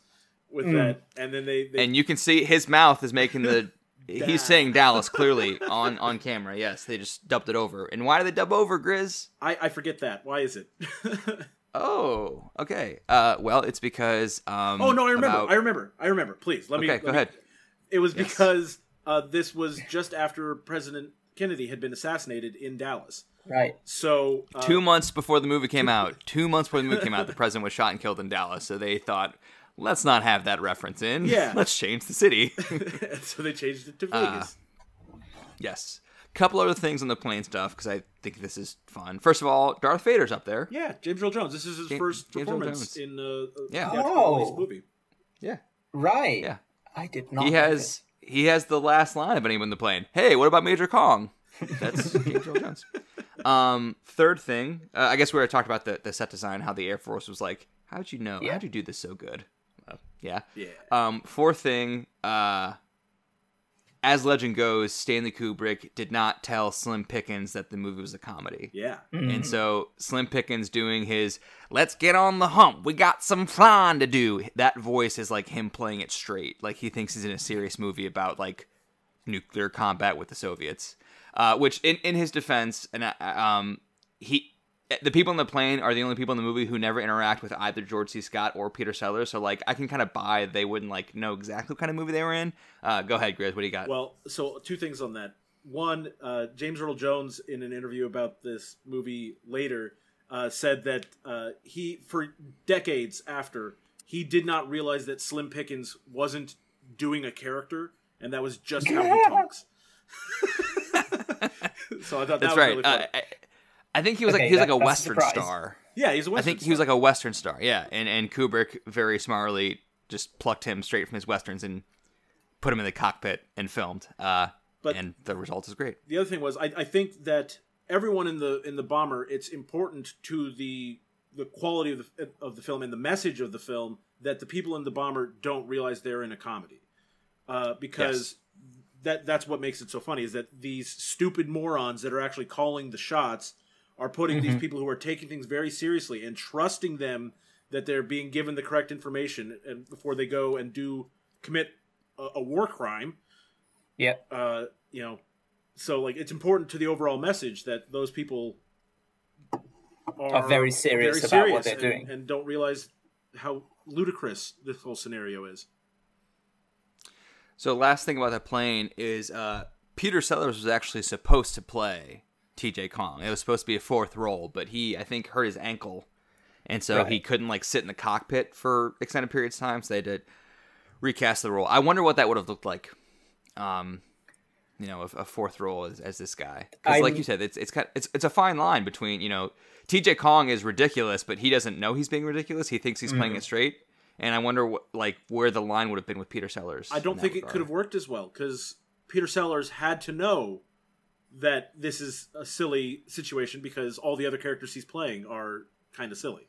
with that, and then they, they and you can see his mouth is making the. Da. He's saying Dallas <laughs> clearly on on camera. Yes, they just dubbed it over. And why do they dub over Grizz? I, I forget that. Why is it? <laughs> Oh, okay. Uh, well, it's because. Um, oh no, I remember. about- I remember. I remember. Please let me. Okay, let go me- ahead. It was Yes. because uh, this was just after President Kennedy had been assassinated in Dallas. Right. So uh, Two months before the movie came <laughs> out, two months before the movie came out, the president was shot and killed in Dallas. So they thought, let's not have that reference in. Yeah. <laughs> let's change the city. <laughs> <laughs> so they changed it to Uh, Vegas. yes. Couple other things on the plane stuff because I think this is fun. First of all, Darth Vader's up there. yeah, James Earl Jones. This is his James- first James performance in uh, a Yeah. theatrical Oh. release movie. Yeah, Right. yeah. I did not. He know has he has the last line of anyone in the plane. Hey, what about Major Kong? That's James Earl Jones. Um, third thing, uh, I guess we already talked about the, the set design, how the Air Force was like, how'd you know? Yeah. How'd you do this so good? Yeah. Yeah. Um, fourth thing, uh, as legend goes, Stanley Kubrick did not tell Slim Pickens that the movie was a comedy. Yeah. And so Slim Pickens doing his "Let's get on the hump, we got some flying to do." That voice is like him playing it straight, like he thinks he's in a serious movie about like nuclear combat with the Soviets. Uh, which, in in his defense, and uh, um, he. The people in the plane are the only people in the movie who never interact with either George C. Scott or Peter Sellers. So, like, I can kind of buy they wouldn't like know exactly what kind of movie they were in. Uh, go ahead, Grizz. What do you got? Well, so two things on that. One, uh, James Earl Jones, in an interview about this movie later, uh, said that uh, he, for decades after, he did not realize that Slim Pickens wasn't doing a character, and that was just how he <laughs> talks. <laughs> so I thought that That's was right. really funny. I, think he was like he was like that- a a Western surprise. star. yeah, he's a Western I think he was like a Western star, yeah. And and Kubrick very smartly just plucked him straight from his westerns and put him in the cockpit and filmed. Uh, But- and the result is great. the other thing was I, I think that everyone in the in the bomber it's important to the the quality of the of the film and the message of the film that the people in the bomber don't realize they're in a comedy uh, because that that's what makes it so funny is that these stupid morons that are actually calling the shots are putting these people who are taking things very seriously and trusting them that they're being given the correct information and before they go and do commit a, a war crime Yeah. uh, you know, so like it's important to the overall message that those people are, Are very serious very about what they're and- doing. and don't realize how ludicrous this whole scenario is. So last thing about that plane is uh, Peter Sellers was actually supposed to play T.J. Kong. It was supposed to be a fourth role, but he I think hurt his ankle, and so Right. he couldn't like sit in the cockpit for extended periods of time. So they did recast the role. I wonder what that would have looked like. Um, you know a, a fourth role as, as this guy because like you said it's it's kind it's it's a fine line between you know TJ Kong is ridiculous but he doesn't know he's being ridiculous he thinks he's Mm-hmm. playing it straight and I wonder what like where the line would have been with Peter Sellers I don't in that think it could have worked as well because Peter Sellers had to know that this is a silly situation because all the other characters he's playing are kind of silly.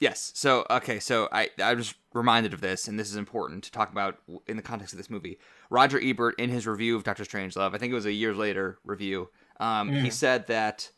Yes. So okay. So I I was reminded of this, and this is important to talk about in the context of this movie. Roger Ebert, in his review of Doctor Strangelove, I think it was a years later review, um, he said that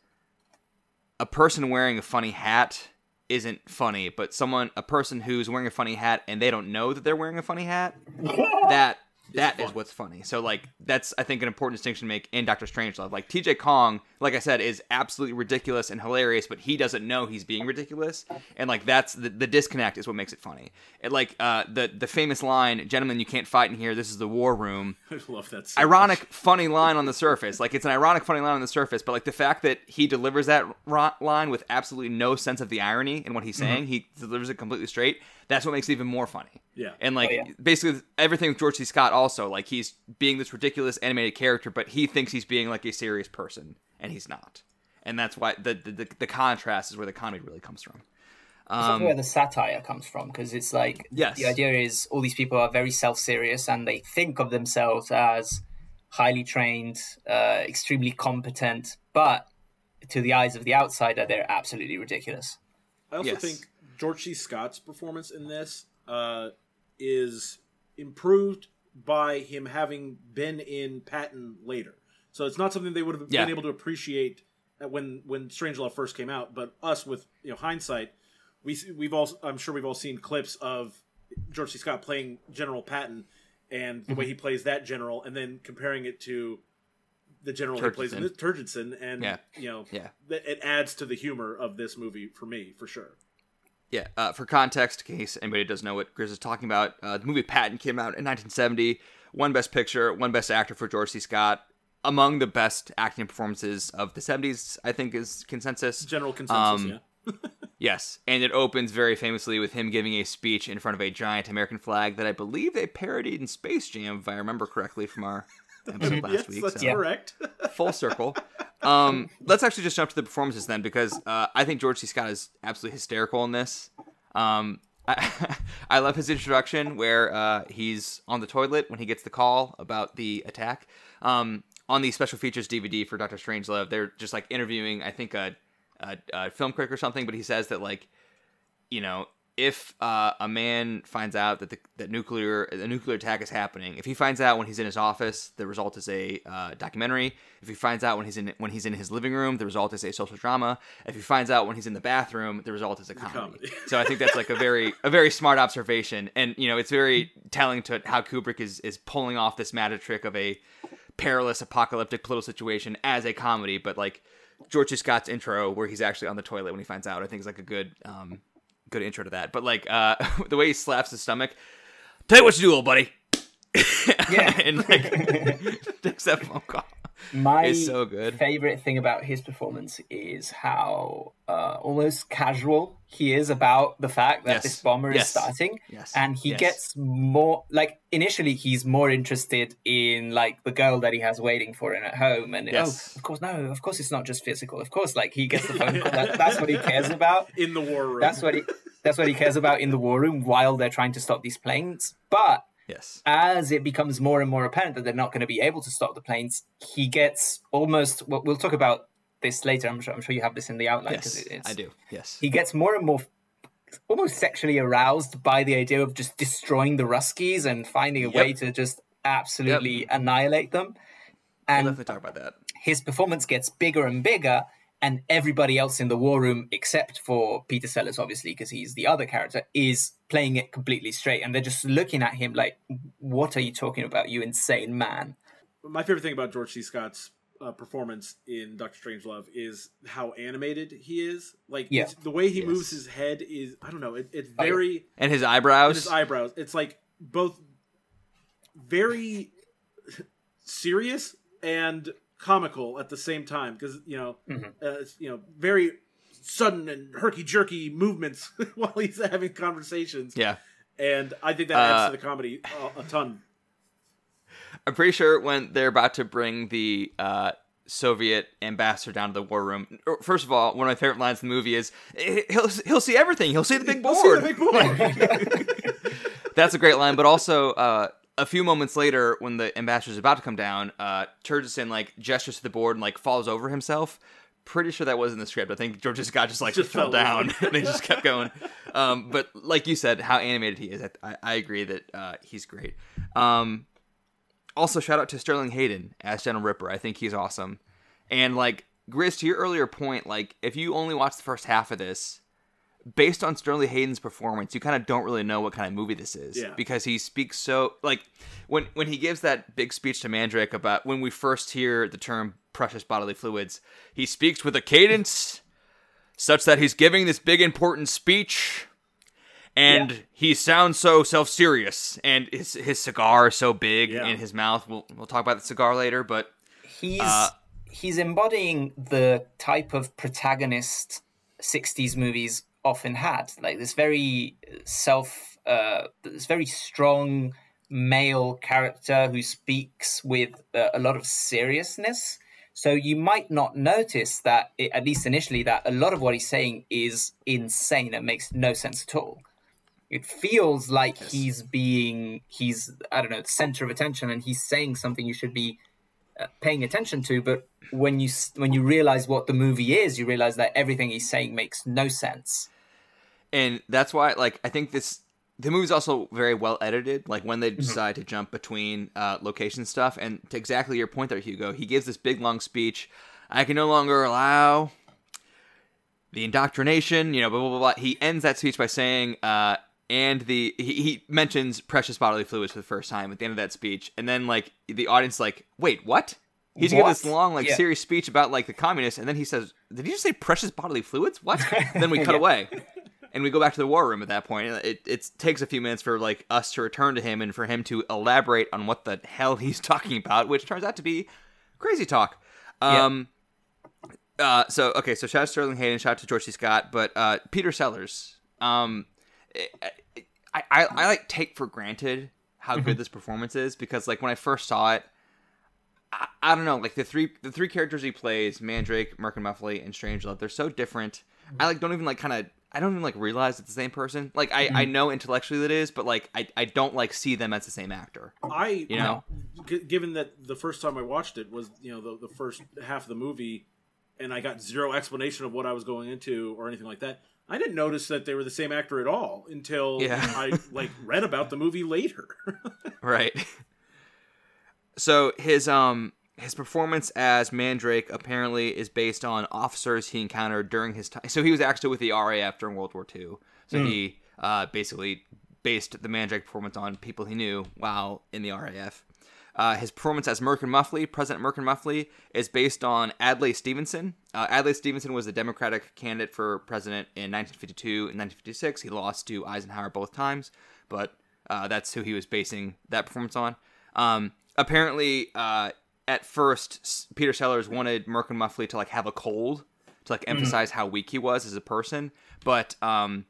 a person wearing a funny hat isn't funny, but someone a person who's wearing a funny hat and they don't know that they're wearing a funny hat, <laughs> that that is what's funny. So like that's I think an important distinction to make in Doctor Strangelove. Like TJ Kong, like I said, is absolutely ridiculous and hilarious, but he doesn't know he's being ridiculous, and like that's the, the disconnect is what makes it funny. And like uh, the the famous line, "Gentlemen, you can't fight in here. This is the war room." <laughs> I love that. So ironic, funny line on the surface. Like it's an ironic, funny line on the surface, but like the fact that he delivers that line with absolutely no sense of the irony in what he's saying, he delivers it completely straight. That's what makes it even more funny. Yeah. and like Oh, yeah. basically everything with George C. Scott also like he's being this ridiculous animated character, but he thinks he's being like a serious person, and he's not. And that's why the the, the, the contrast is where the comedy really comes from. That's Um, where the satire comes from because it's like Yes. the idea is all these people are very self-serious and they think of themselves as highly trained, uh, extremely competent, but to the eyes of the outsider, they're absolutely ridiculous. I also Yes. think George C. Scott's performance in this uh, is improved by him having been in Patton later. So it's not something they would have Yeah. been able to appreciate when when Strangelove first came out. But us, with you know hindsight, we we've all I'm sure we've all seen clips of George C. Scott playing General Patton and the way he plays that general, and then comparing it to the general he plays in Turgidson. this Turgidson, and Yeah. you know, Yeah. it adds to the humor of this movie for me for sure. Yeah, uh, for context, in case anybody doesn't know what Grizz is talking about, uh, the movie Patton came out in 1970. Won Best Picture, won Best Actor for George C. Scott. Among the best acting performances of the 70s, I think is consensus. General consensus, Um, yeah. Yes, and it opens very famously with him giving a speech in front of a giant American flag that I believe they parodied in Space Jam, if I remember correctly from our <laughs> episode last yes, week. that's so correct. <laughs> full circle. Um, let's actually just jump to the performances then, because uh, I think George C. Scott is absolutely hysterical in this. Um, <laughs> I, I love his introduction where uh, he's on the toilet when he gets the call about the attack. Um, on the special features DVD for Doctor Strangelove, they're just like interviewing, I think, a, a, a film critic or something, but he says that like you know, if uh, a man finds out that the that nuclear a nuclear attack is happening, if he finds out when he's in his office, the result is a uh, documentary. If he finds out when he's in when he's in his living room, the result is a social drama. If he finds out when he's in the bathroom, the result is a comedy. comedy. so I think that's like a very a very smart observation, and you know, it's very telling to how Kubrick is is pulling off this magic trick of a perilous apocalyptic political situation as a comedy, but like George C. Scott's intro where he's actually on the toilet when he finds out, I think is like a good um good intro to that. But like uh <laughs> the way he slaps his stomach, tell you what you do, little buddy. <laughs> Yeah. and like <laughs> takes that phone call. My It's so good. favorite thing about his performance is how uh, almost casual he is about the fact that Yes. this bomber Yes. is starting, Yes. and he Yes. gets more like initially he's more interested in like the girl that he has waiting for him at home, and Yes. oh, of course, no, of course it's not just physical. Of course, like he gets the phone call. <laughs> That, that's what he cares about. in the war room. That's what he. That's what he cares about in the war room while they're trying to stop these planes. But Yes. as it becomes more and more apparent that they're not going to be able to stop the planes, he gets almost. Well, we'll talk about this later. I'm sure. I'm sure you have this in the outline. Yes. I do. Yes. He gets more and more, almost sexually aroused by the idea of just destroying the Ruskies and finding a Yep. way to just absolutely annihilate them. We'll And definitely talk about that. his performance gets bigger and bigger, and everybody else in the war room, except for Peter Sellers, obviously, because he's the other character, is playing it completely straight. And they're just looking at him like, What are you talking about, you insane man? My favorite thing about George C. Scott's uh, performance in Doctor Strangelove is how animated he is. Like Yeah. it's, the way he Yes. moves his head is I don't know. It, it's Oh, yeah. very And his and eyebrows. his eyebrows. It's like both very <laughs> serious and comical at the same time because you know Mhm. uh, it's, you know very sudden and herky jerky movements <laughs> while he's having conversations. yeah. and I think that adds Uh, to the comedy a, a ton. I'm pretty sure when they're about to bring the uh, Soviet ambassador down to the war room. er, First of all, one of my favorite lines in the movie is he'll he'll see everything. He'll see the big board. the big board. <laughs> <laughs> That's a great line. But also, uh, a few moments later, when the ambassador's about to come down, uh, Turgidson like gestures to the board and like falls over himself. Pretty sure that was in the script. I think George Scott just like Just fell down <laughs> and they just kept going. <laughs> Um, but like you said, how animated he is, I, I, I agree that uh, he's great. Um, also, shout out to Sterling Hayden as General Ripper. I think he's awesome. And like Grizz, to your earlier point, like if you only watch the first half of this, based on Sterling Hayden's performance, you kind of don't really know what kind of movie this is Yeah. because he speaks so like when when he gives that big speech to Mandrake about when we first hear the term precious bodily fluids, he speaks with a cadence such that he's giving this big important speech and he sounds so self-serious and his his cigar is so big Yeah. in his mouth. We'll we'll talk about the cigar later, but He's Uh, he's embodying the type of protagonist 60s movies often had, like this very self, uh, this very strong male character who speaks with uh, a lot of seriousness. So you might not notice that, it, at least initially, that a lot of what he's saying is insane. And makes no sense at all. It feels like he's being, he's, I don't know, the center of attention and he's saying something you should be uh, paying attention to. But when you when you realize what the movie is you realize that everything he's saying makes no sense and that's why like i think this the movie's also very well edited like when they Mm-hmm. decide to jump between uh, location stuff and to exactly your point there hugo he gives this big long speech i can no longer allow the indoctrination you know blah blah blah, blah. he ends that speech by saying uh and the he, he mentions precious bodily fluids for the first time at the end of that speech and then like the audience like wait what He's giving this long, like, Yeah. serious speech about like the communists, and then he says, "Did you just say precious bodily fluids? What?" <laughs> then we cut Yeah. away, and we go back to the war room at that point. It, it takes a few minutes for like us to return to him and for him to elaborate on what the hell <laughs> he's talking about, which turns out to be crazy talk. Um, uh, so okay, so shout out to Sterling Hayden, shout out to George C. Scott, but uh, Peter Sellers. Um, I, I, I, I like take for granted how good this performance is because like when I first saw it, I, I don't know, like the three the three characters he plays, Mandrake, Merkin Muffley, and Strangelove, they're so different. I like don't even like kind of I don't even like realize it's the same person. Like I, I know intellectually that it is, but like I, I don't like see them as the same actor. I You know? g- given that the first time I watched it was you know the, the first half of the movie, and I got zero explanation of what I was going into or anything like that. I didn't notice that they were the same actor at all until Yeah. <laughs> I like read about the movie later. <laughs> Right. So his um his performance as Mandrake apparently is based on officers he encountered during his time. So he was actually with the RAF during World War II. So he uh, basically based the Mandrake performance on people he knew while in the RAF. Uh, his performance as Merkin Muffley, President Merkin Muffley, is based on Adlai Stevenson. Uh, Adlai Stevenson was the Democratic candidate for president in 1952 and 1956. He lost to Eisenhower both times, but uh, that's who he was basing that performance on. Um, apparently, uh, at first, Peter Sellers wanted Merkin Muffley to like have a cold to like emphasize how weak he was as a person, but um,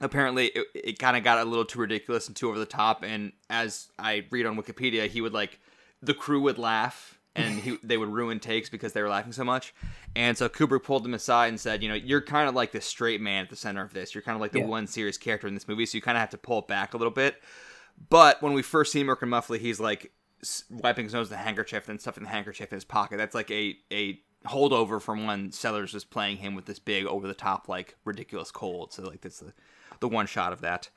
apparently it, it kind of got a little too ridiculous and too over the top and as i read on wikipedia he would like the crew would laugh and he, <laughs> they would ruin takes because they were laughing so much and so kubrick pulled him aside and said you know you're kind of like the straight man at the center of this. You're kind of like the Yeah. one serious character in this movie so you kind of have to pull it back a little bit. But when we first see Merkin Muffley, he's like wiping his nose with a handkerchief and stuffing the handkerchief in his pocket. That's like a a holdover from when Sellers was playing him with this big over the top like ridiculous cold. So like that's the the one shot of that.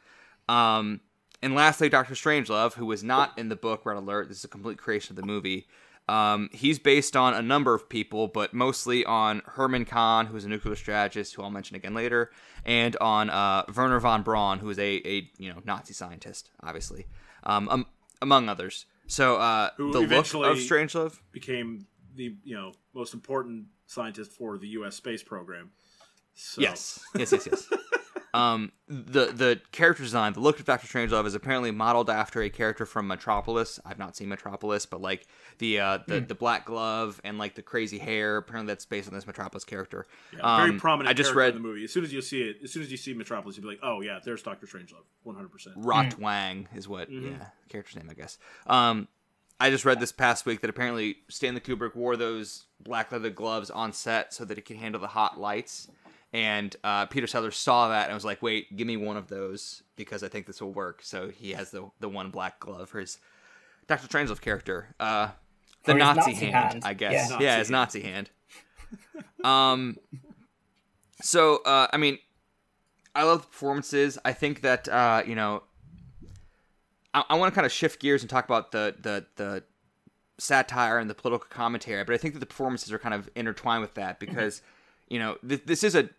Um, and lastly, Doctor Strangelove, who was not in the book Red Alert. This is a complete creation of the movie. Um, he's based on a number of people, but mostly on Herman Kahn, who's a nuclear strategist, who I'll mention again later, and on uh, Wernher von Braun, who is a, a you know Nazi scientist, obviously, um, um, among others. So uh, Who the look of Strangelove, Became the you know most important scientist for the U.S. space program. So, Yes, yes, yes, yes. <laughs> um, the the character design, the look of Doctor Strangelove is apparently modeled after a character from Metropolis. I've not seen Metropolis, but like the uh, the, the black glove and like the crazy hair, apparently that's based on this Metropolis character. Yeah, very Um, prominent. I just character read in the movie. As soon as you see it, as soon as you see Metropolis, you'll be like, "Oh yeah, there's Doctor Strangelove, 100." percent Rotwang is what yeah the character's name I guess. Um, I just read this past week that apparently Stanley Kubrick wore those black leather gloves on set so that it could handle the hot lights. And uh, Peter Sellers saw that and was like, "Wait, give me one of those because I think this will work." So he has the the one black glove for his Doctor Strangelove character, uh, the Nazi, Nazi hand, hand. I guess. Yeah. Yeah, Nazi his Nazi hand. um, so uh, I mean, I love the performances. I think that uh, you know, I, I want to kind of shift gears and talk about the the the satire and the political commentary, but I think that the performances are kind of intertwined with that because you know th- this is a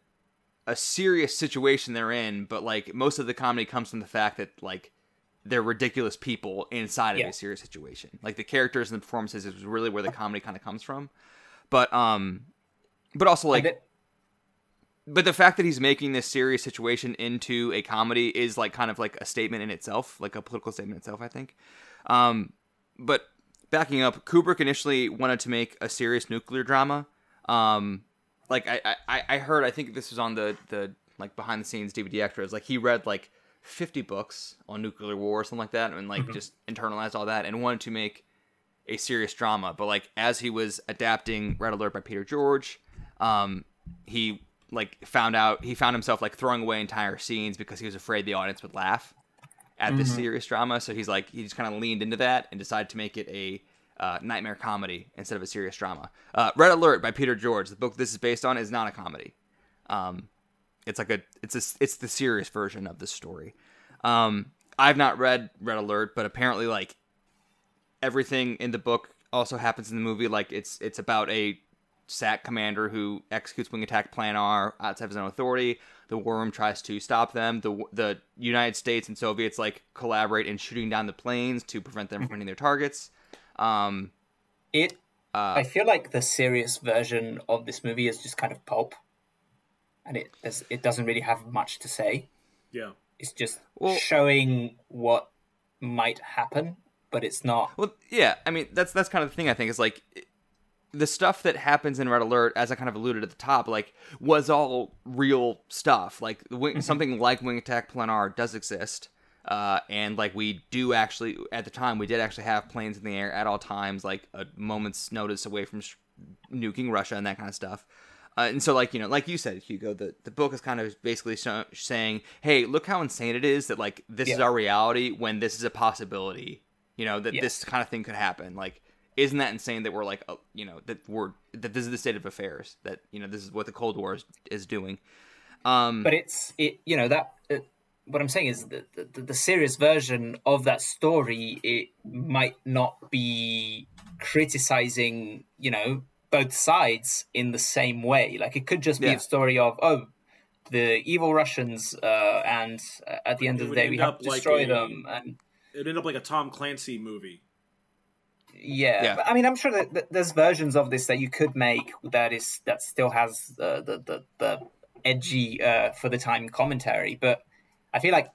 a serious situation they're in, but like most of the comedy comes from the fact that like they're ridiculous people inside of Yeah. a serious situation. Like the characters and the performances is really where the comedy kind of comes from. But um, but also like but the fact that he's making this serious situation into a comedy is like kind of like a statement in itself, like a political statement itself, I think. Um, but backing up, Kubrick initially wanted to make a serious nuclear drama. Um, like I, I, I heard, I think this was on the the like behind the scenes DVD extras. Like he read like fifty books on nuclear war or something like that, and like just internalized all that and wanted to make a serious drama. But like as he was adapting Red Alert by Peter George, um, he like found out he found himself like throwing away entire scenes because he was afraid the audience would laugh at this serious drama. So he's like he just kind of leaned into that and decided to make it a uh, nightmare comedy instead of a serious drama. Uh, Red Alert by Peter George, the book this is based on, is not a comedy. Um, it's like a it's a it's the serious version of the story. Um, I've not read Red Alert, but apparently like everything in the book also happens in the movie. Like it's it's about a SAC commander who executes wing attack plan R outside of his own authority. The war room tries to stop them. The the United States and Soviets like collaborate in shooting down the planes to prevent them from hitting their targets. Um, it uh, I feel like the serious version of this movie is just kind of pulp, and it does, it doesn't really have much to say. Yeah. It's just Well- showing what might happen, but it's not. Well, yeah, I mean that's that's kind of the thing. I think is like the stuff that happens in Red Alert, as I kind of alluded at the top, like was all real stuff. Like the wing, something like Wing Attack Plan R does exist, uh, and like we do actually at the time we did actually have planes in the air at all times, like a moment's notice away from sh- nuking Russia and that kind of stuff. Uh, and so, like you know, like you said, Hugo, the, the book is kind of basically so- saying, "Hey, look how insane it is that like this is our reality when this is a possibility. You know that Yeah. this kind of thing could happen. Like, isn't that insane that we're like, uh, you know, that we're that this is the state of affairs. That you know this is what the Cold War is, is doing. Um, But it's it. You know that. Uh, what I'm saying is that the, the serious version of that story it might not be criticizing. You know both sides in the same way. Like it could just be Yeah. a story of oh. The evil Russians, uh, and uh, at the end It of the day, we end have up to like destroy a- them. And It ended up like a Tom Clancy movie. Yeah, Yeah. but, I mean, I'm sure that, that there's versions of this that you could make that is that still has uh, the the the edgy uh, for the time commentary, but I feel like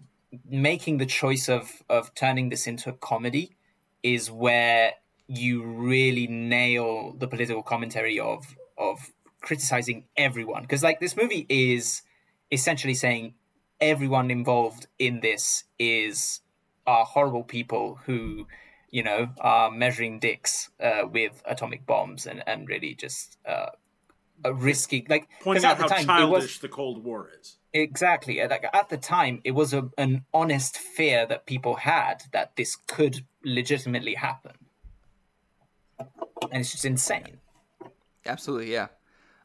making the choice of of turning this into a comedy is where you really nail the political commentary of of criticizing everyone. Because like this movie is essentially saying everyone involved in this is are horrible people who you know are measuring dicks uh, with atomic bombs and and really just uh, risking like 'cause Pointing at out the how time, it childish was- the Cold War is. Exactly. Like at the time, it was a, an honest fear that people had that this could legitimately happen, and it's just insane. Absolutely, yeah.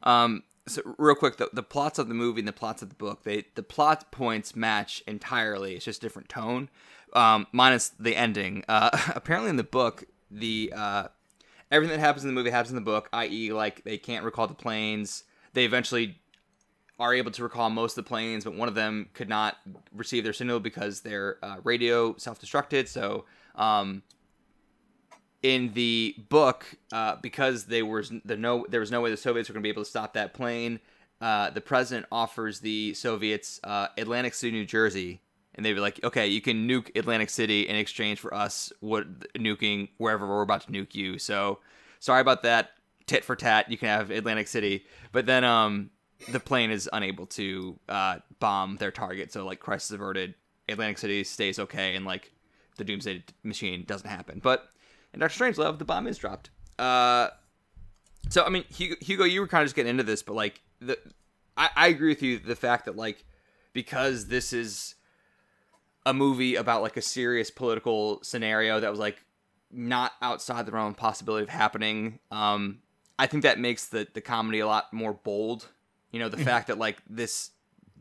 Um, so real quick, the, the plots of the movie and the plots of the book, they the plot points match entirely. It's just different tone, um, minus the ending. Uh, <laughs> apparently, in the book, the uh, everything that happens in the movie happens in the book. I.e., like they can't recall the planes. They eventually are able to recall most of the planes, but one of them could not receive their signal because their uh, radio self-destructed. So um, in the book, uh, because they was the no there was no way the Soviets were going to be able to stop that plane. Uh, the president offers the Soviets uh, Atlantic City, New Jersey, and they'd be like, "Okay, you can nuke Atlantic City in exchange for us what nuking wherever we're about to nuke you." So sorry about that, tit for tat. You can have Atlantic City, but then um, the plane is unable to uh, bomb their target. So like crisis averted. Atlantic City stays okay, and like the Doomsday machine doesn't happen. But and Doctor Strangelove, the bomb is dropped. Uh, so I mean, Hugo, you were kind of just getting into this, but like the, I, I agree with you. The fact that like because this is a movie about like a serious political scenario that was like not outside the realm of possibility of happening. Um, I think that makes the the comedy a lot more bold. You know, the fact that like this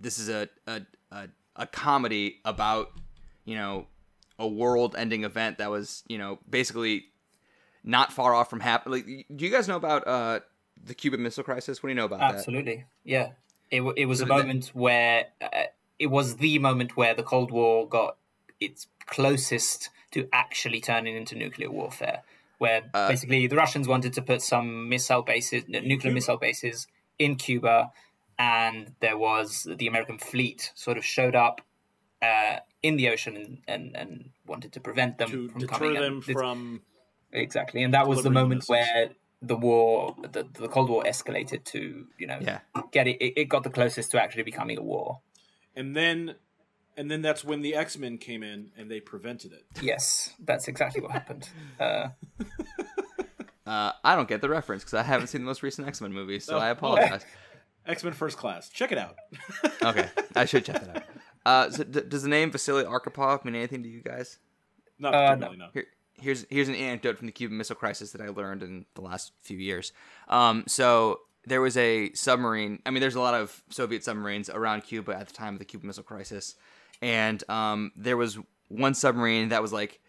this is a a, a a comedy about you know a world-ending event that was you know basically not far off from happening. Like, do you guys know about uh, the Cuban Missile Crisis? What do you know about Absolutely, yeah. It it was a moment where uh, it was the moment where the Cold War got its closest to actually turning into nuclear warfare. Where uh, basically the Russians wanted to put some missile bases, nuclear Cuba. missile bases in Cuba, and there was the American fleet sort of showed up uh, in the ocean and, and, and, wanted to prevent them to from deter coming them from exactly, and that was the moment where the war, the, the Cold War, escalated to you know yeah. get it, it. It got the closest to actually becoming a war, and then and then that's when the X Men came in and they prevented it. Yes, that's exactly what happened. <laughs> Uh, uh, I don't get the reference because I haven't seen the most recent X Men movie, so oh, I apologize. X Men First Class, check it out. <laughs> okay, I should check it out. Uh, so d- does the name Vasily Arkhipov mean anything to you guys? Not uh, no. no. Here, here's here's an anecdote from the Cuban Missile Crisis that I learned in the last few years. Um, so there was a submarine. I mean, there's a lot of Soviet submarines around Cuba at the time of the Cuban Missile Crisis, and um, there was one submarine that was like,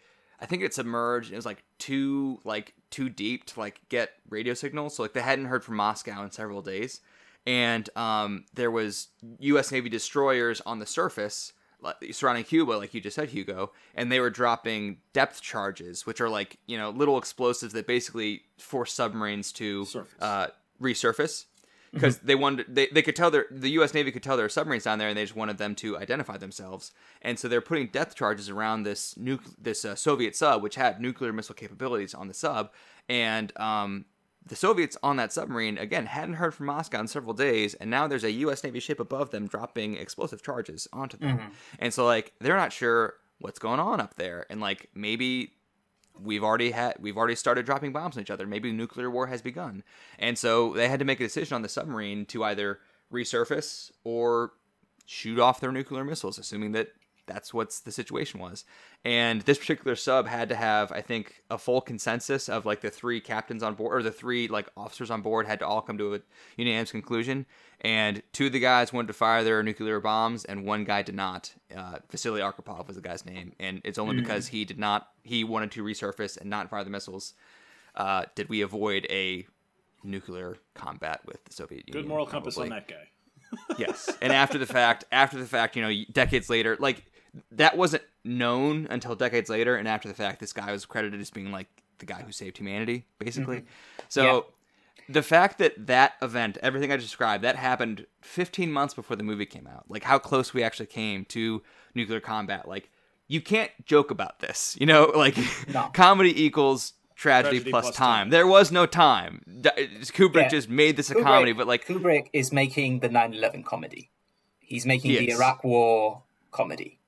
I think it submerged. It was like too like too deep to like get radio signals. So like they hadn't heard from Moscow in several days, and um, there was U.S. Navy destroyers on the surface surrounding Cuba, like you just said, Hugo, and they were dropping depth charges, which are like you know little explosives that basically force submarines to uh, resurface because mm-hmm. they wanted they, they could tell their the U.S. Navy could tell there were submarines down there, and they just wanted them to identify themselves. And so they're putting depth charges around this nuc- this uh, Soviet sub, which had nuclear missile capabilities on the sub, and um, the Soviets on that submarine again hadn't heard from Moscow in several days, and now there's a U.S. Navy ship above them dropping explosive charges onto them, mm-hmm. and so like they're not sure what's going on up there, and like maybe we've already had we've already started dropping bombs on each other. Maybe nuclear war has begun, and so they had to make a decision on the submarine to either resurface or shoot off their nuclear missiles, assuming that that's what the situation was. And this particular sub had to have, I think, a full consensus of like the three captains on board or the three like officers on board had to all come to a unanimous conclusion. And two of the guys wanted to fire their nuclear bombs, and one guy did not. Uh, Vasily Arkhipov was the guy's name, and it's only mm-hmm. because he did not. He wanted to resurface and not fire the missiles. Uh, did we avoid a nuclear combat with the Soviet Union? Good moral compass on that guy. <laughs> yes, and after the fact, after the fact, you know, decades later, like that wasn't known until decades later, and after the fact, this guy was credited as being like the guy who saved humanity, basically. Mm-hmm. So. Yeah. The fact that that event, everything I described, that happened 15 months before the movie came out. Like how close we actually came to nuclear combat. Like you can't joke about this. You know, <laughs> like no. comedy equals tragedy, tragedy plus, plus time. time. There was no time. Kubrick yeah. just made this a Kubrick, comedy, but like Kubrick is making the 9/11 comedy. He's making the Iraq War comedy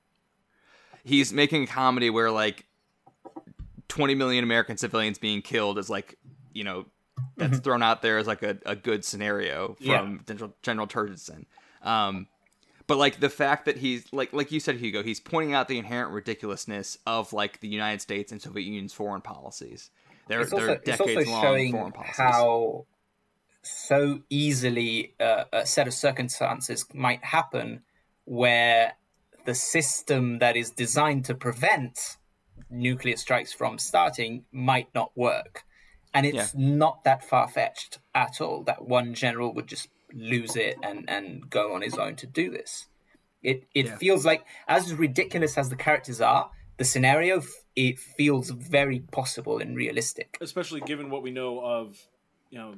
he's making a comedy where like 20 million American civilians being killed is like, you know, that's mm-hmm. thrown out there as like a, a good scenario from yeah. General, General Turgidson. Um, but like the fact that he's like like you said, Hugo, he's pointing out the inherent ridiculousness of like the United States and Soviet Union's foreign policies. They're, it's also, they're decades long foreign policies. How so easily uh, a set of circumstances might happen where the system that is designed to prevent nuclear strikes from starting might not work. And it's yeah. not that far fetched at all that one general would just lose it and, and go on his own to do this. It it yeah. feels like as ridiculous as the characters are, the scenario it feels very possible and realistic. Especially given what we know of, you know,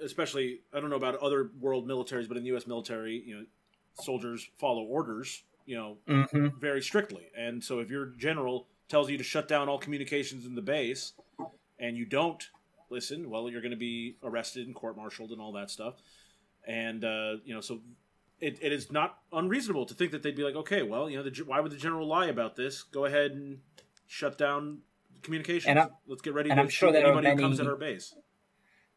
especially I don't know about other world militaries, but in the U.S. military, you know, soldiers follow orders you know, mm-hmm. very strictly. And so if your general tells you to shut down all communications in the base and you don't listen, well, you're going to be arrested and court-martialed and all that stuff. And, uh, you know, so it, it is not unreasonable to think that they'd be like, okay, well, you know, the, why would the general lie about this? Go ahead and shut down communications. And Let's get ready and to I'm sure there anybody who comes at our base.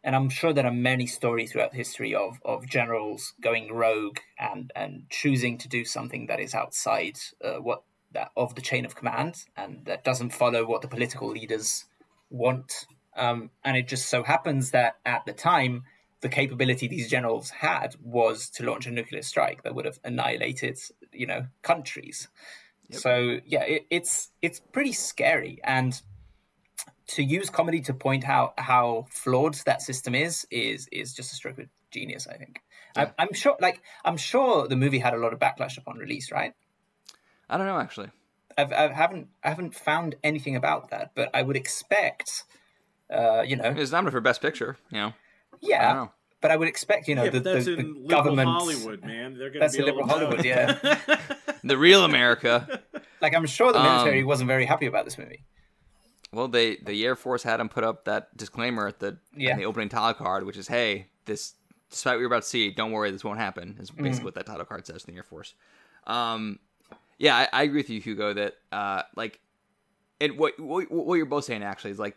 And I'm sure there are many stories throughout history of, of generals going rogue and, and choosing to do something that is outside uh, what that of the chain of command and that doesn't follow what the political leaders want. Um, and it just so happens that at the time, the capability these generals had was to launch a nuclear strike that would have annihilated, you know, countries. So yeah, it, it's it's pretty scary and to use comedy to point out how flawed that system is is is just a stroke of genius. I think. I, I'm sure, like I'm sure the movie had a lot of backlash upon release, right? I don't know actually. I've, I haven't I haven't found anything about that, but I would expect, uh, you know, It's nominated for Best Picture. You know, I yeah, don't know. but I would expect, you know, yeah, the, that's the, in the liberal government. Hollywood, man. They're gonna That's be in a little liberal Hollywood, yeah. <laughs> the real America. Like I'm sure the military Um, wasn't very happy about this movie. Well, they the Air Force had him put up that disclaimer at the Yeah. in the opening title card, which is, "Hey, this despite what you're about to see, don't worry, this won't happen." Is Mm-hmm. basically what that title card says in the Air Force. Um, yeah, I, I agree with you, Hugo. That uh, like, and what, what what you're both saying actually is like,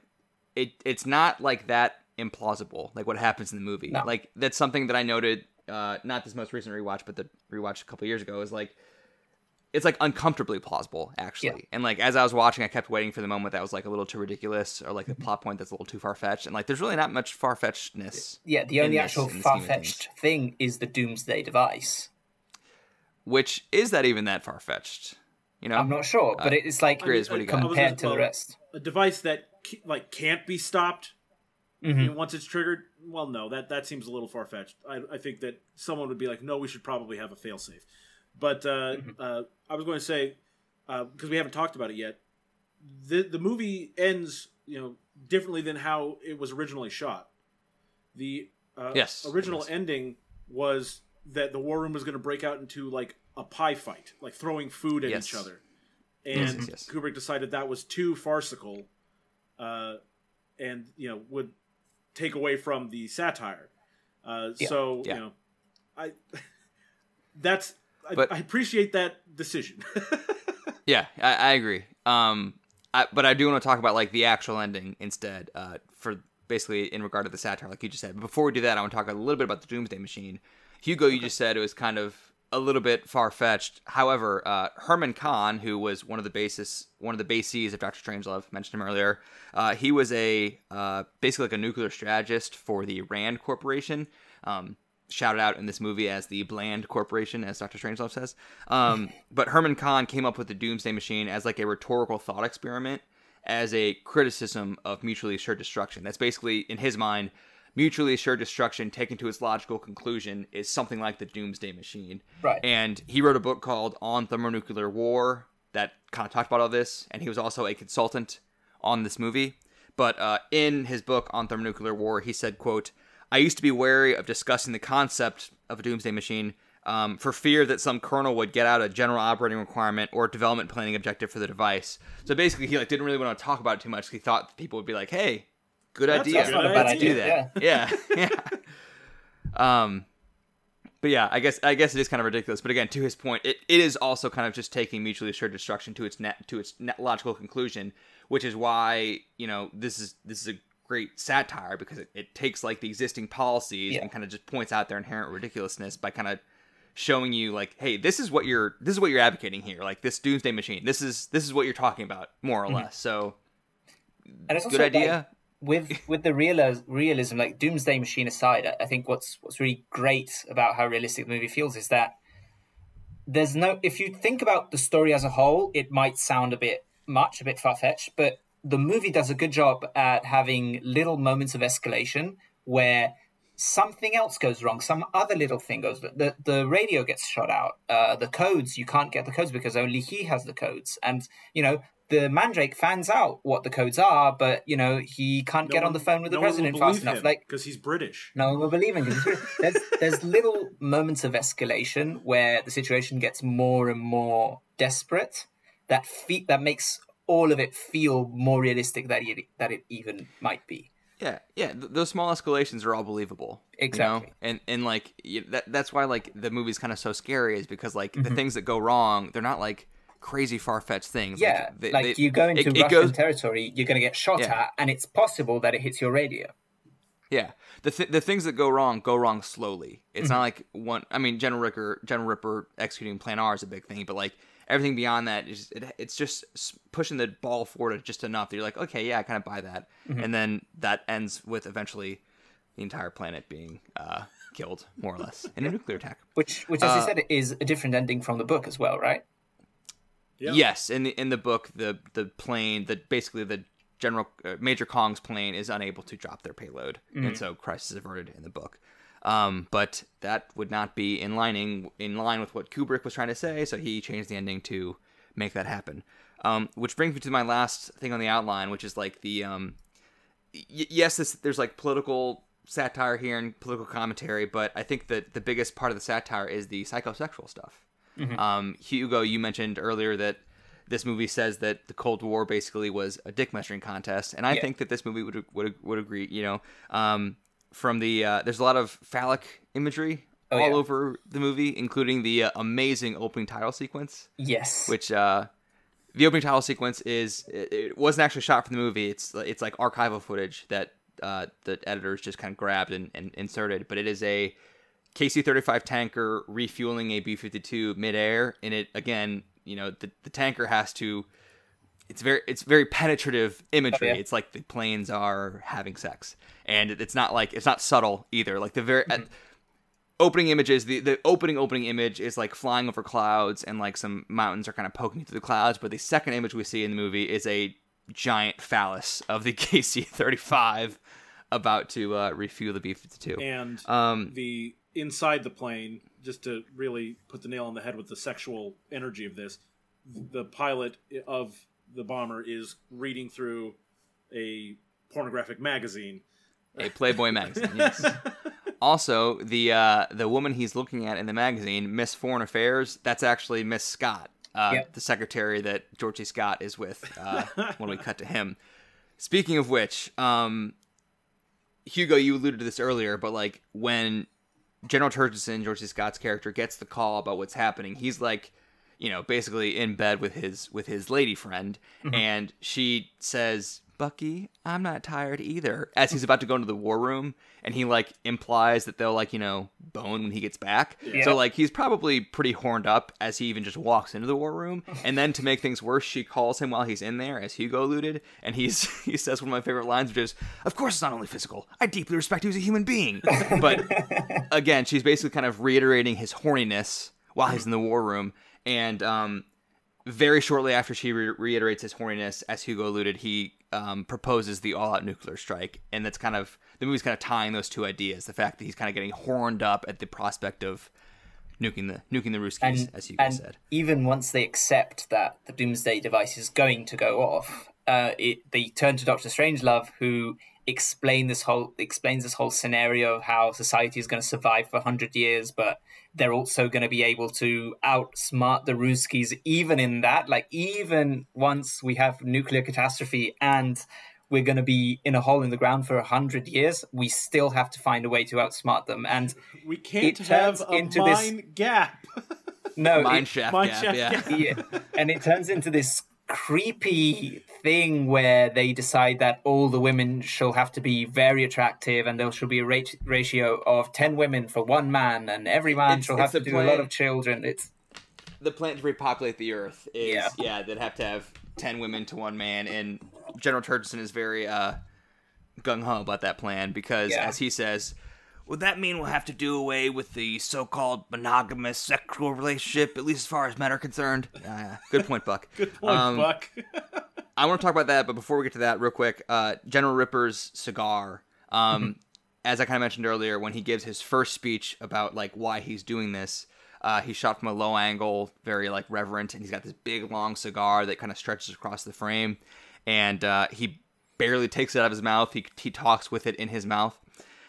it it's not like that implausible, like what happens in the movie. No. Like that's something that I noted, uh, not this most recent rewatch, but the rewatch a couple years ago is like it's like uncomfortably plausible actually Yeah. and like as i was watching i kept waiting for the moment that was like a little too ridiculous or like Mm-hmm. the plot point that's a little too far-fetched and like there's really not much far-fetchedness Yeah, the only actual in the scheme far-fetched thing is the Doomsday device. which is that even that far-fetched you know I'm not sure, but it's like Grizz, what do you got? compared to the rest. a device that like can't be stopped Mhm. you know, once it's triggered. Well, no, that that seems a little far fetched. I, I think that someone would be like, no, we should probably have a failsafe. But uh, uh, I was going to say because we haven't talked about it yet. The the movie ends, you know, differently than how it was originally shot. The uh, Yes, original ending was that the war room was going to break out into like a pie fight, like throwing food at Yes. each other. And yes, yes. Kubrick decided that was too farcical, uh, and you know would take away from the satire. Uh, Yeah. So Yeah. you know, I <laughs> that's But- I appreciate that decision. <laughs> yeah i, I agree. Um I, but i do want to talk about like the actual ending instead uh for basically in regard to the satire like you just said. But before we do that i want to talk a little bit about the doomsday machine. Hugo you just said it was kind of a little bit far-fetched. However uh, herman kahn who was one of the basis one of the bases of dr strangelove mentioned him earlier uh, he was a uh, basically like a nuclear strategist for the rand corporation. Um, shouted out in this movie as the Bland Corporation, as Doctor Strangelove says. Um, <laughs> but Herman Kahn came up with the Doomsday Machine as like a rhetorical thought experiment, as a criticism of mutually assured destruction. That's basically, in his mind, mutually assured destruction taken to its logical conclusion is something like the Doomsday Machine. Right. And he wrote a book called On Thermonuclear War that kind of talked about all this, and he was also a consultant on this movie. But uh, in his book on thermonuclear war, he said, "quote I used to be wary of discussing the concept of a doomsday machine um, for fear that some colonel would get out a general operating requirement or development planning objective for the device. So basically, he like didn't really want to talk about it too much. He thought people would be like, "Hey, good That's idea. a good Not Let's do that." Yeah, <laughs> yeah. um, but yeah, I guess I guess it is kind of ridiculous. But again, to his point, it, it is also kind of just taking mutually assured destruction to its net to its net logical conclusion, which is why you know this is this is a great satire because it, it takes like the existing policies Yeah. and kind of just points out their inherent ridiculousness by kind of showing you like hey this is what you're this is what you're advocating here like this doomsday machine this is this is what you're talking about more or mm-hmm. less so And it's good like, idea with with the real realism, like Doomsday Machine aside, I- I think what's what's really great about how realistic the movie feels is that there's no. If you think about the story as a whole, it might sound a bit much, a bit far fetched, but the movie does a good job at having little moments of escalation where something else goes wrong, some other little thing goes. The the radio gets shot out. Uh, the codes you can't get the codes because only he has the codes, and you know. The Mandrake finds out what the codes are, but you know he can't get on the phone with the president fast enough. Like because he's British. no one will believe him. There's, <laughs> there's little moments of escalation where the situation gets more and more desperate. That fe- that makes all of it feel more realistic that it that it even might be. Yeah, yeah. Th- those small escalations are all believable. you know? Exactly. And and like that, that's why like the movie's kind of so scary is because like Mm-hmm. the things that go wrong, they're not like crazy far fetched things. Yeah, like, they- like they- you go into it- it Russian goes- territory, you're going to get shot Yeah. at, and it's possible that it hits your radio. Yeah, the th- the things that go wrong go wrong slowly. It's Mm-hmm. not like one. I mean, General Ripper, General Ripper executing Plan R is a big thing, but like everything beyond that is it, it's just pushing the ball forward just enough that you're like, okay, yeah, I kind of buy that, Mm-hmm. and then that ends with eventually the entire planet being uh, killed, more or less, in a nuclear attack. Which, which, as Uh, you said, is a different ending from the book as well, right? Yeah. Yes, in the in the book, the the plane, the basically the General uh, Major Kong's plane is unable to drop their payload, and so crisis is averted in the book. Um, but that would not be in lining in line with what Kubrick was trying to say, so he changed the ending to make that happen. Um, which brings me to my last thing on the outline, which is like the um, y- yes, this, there's like political satire here and political commentary, but I think that the biggest part of the satire is the psychosexual stuff. Um, Hugo, you mentioned earlier that this movie says that the Cold War basically was a dick measuring contest, and I Yeah. think that this movie would would would agree. You know, um, from the uh, there's a lot of phallic imagery Oh, all yeah. over the movie, including the uh, amazing opening title sequence Yes. which uh the opening title sequence is it, it wasn't actually shot for the movie it's it's like archival footage that uh the editors just kind of grabbed and, and inserted but it is a kc-35 tanker refueling a b-52 midair and it again you know the, the tanker has to it's very it's very penetrative imagery. Oh, yeah. it's like the planes are having sex. And it's not like it's not subtle either. Like the very Mm-hmm. at, opening images the, the opening opening image is like flying over clouds and like some mountains are kind of poking through the clouds. But the second image we see in the movie is a giant phallus of the <laughs> kc-35 about to uh, refuel the b-52 And um the inside the plane, just to really put the nail on the head with the sexual energy of this, the pilot of the bomber is reading through a pornographic magazine. a playboy magazine yes <laughs> also the uh the woman he's looking at in the magazine miss foreign affairs that's actually miss scott uh, Yep. the secretary that George C. Scott is with uh, when we cut to him. Speaking of which, um, Hugo, you alluded to this earlier, but like when General Turgidson, George C. Scott's character, gets the call about what's happening, he's like, you know, basically in bed with his with his lady friend, mm-hmm. and she says, "Bucky, I'm not tired either." As he's about to go into the war room, and he like implies that they'll like you know bone when he gets back. Yeah. So like he's probably pretty horned up as he even just walks into the war room, <laughs> and then to make things worse, she calls him while he's in there, as Hugo alluded, and he's <laughs> he says one of my favorite lines, which is, "Of course, it's not only physical. I deeply respect you as a human being." <laughs> But again, she's basically kind of reiterating his horniness while he's in the war room, and um, very shortly after she re- reiterates his horniness, as Hugo alluded, he um, proposes the all-out nuclear strike, and that's kind of the movie's kind of tying those two ideas: the fact that he's kind of getting horned up at the prospect of nuking the nuking the Ruskies, and, as Hugo and said. even once they accept that the doomsday device is going to go off, uh, it, they turn to Doctor Strangelove, who explain this whole explains this whole scenario of how society is going to survive for hundred years, but they're also going to be able to outsmart the Ruskies even in that. Like even once we have nuclear catastrophe and we're going to be in a hole in the ground for a hundred years, we still have to find a way to outsmart them. And We can't It have a into this- mine gap. no, it- Mine shaft mine gap, shaft yeah. gap. yeah, and it turns into this creepy thing where they decide that all the women shall have to be very attractive and there shall be a rate, ratio of 10 women for one man and every man It's- shall it's have to do a lot of children it's the plan to repopulate the earth is yeah. Yeah. they'd have to have 10 women to one man and general turgidson is very uh gung-ho about that plan because Yeah. as he says would that mean we'll have to do away with the so-called monogamous sexual relationship at least as far as men are concerned uh, <laughs> good point buck <laughs> Good point, Um, Buck. <laughs> I want to talk about that, but before we get to that, real quick, uh, General Ripper's cigar. Um, as I kind of mentioned earlier, when he gives his first speech about like why he's doing this, uh, he's shot from a low angle, very like reverent, and he's got this big long cigar that kind of stretches across the frame, and uh, he barely takes it out of his mouth. He he talks with it in his mouth,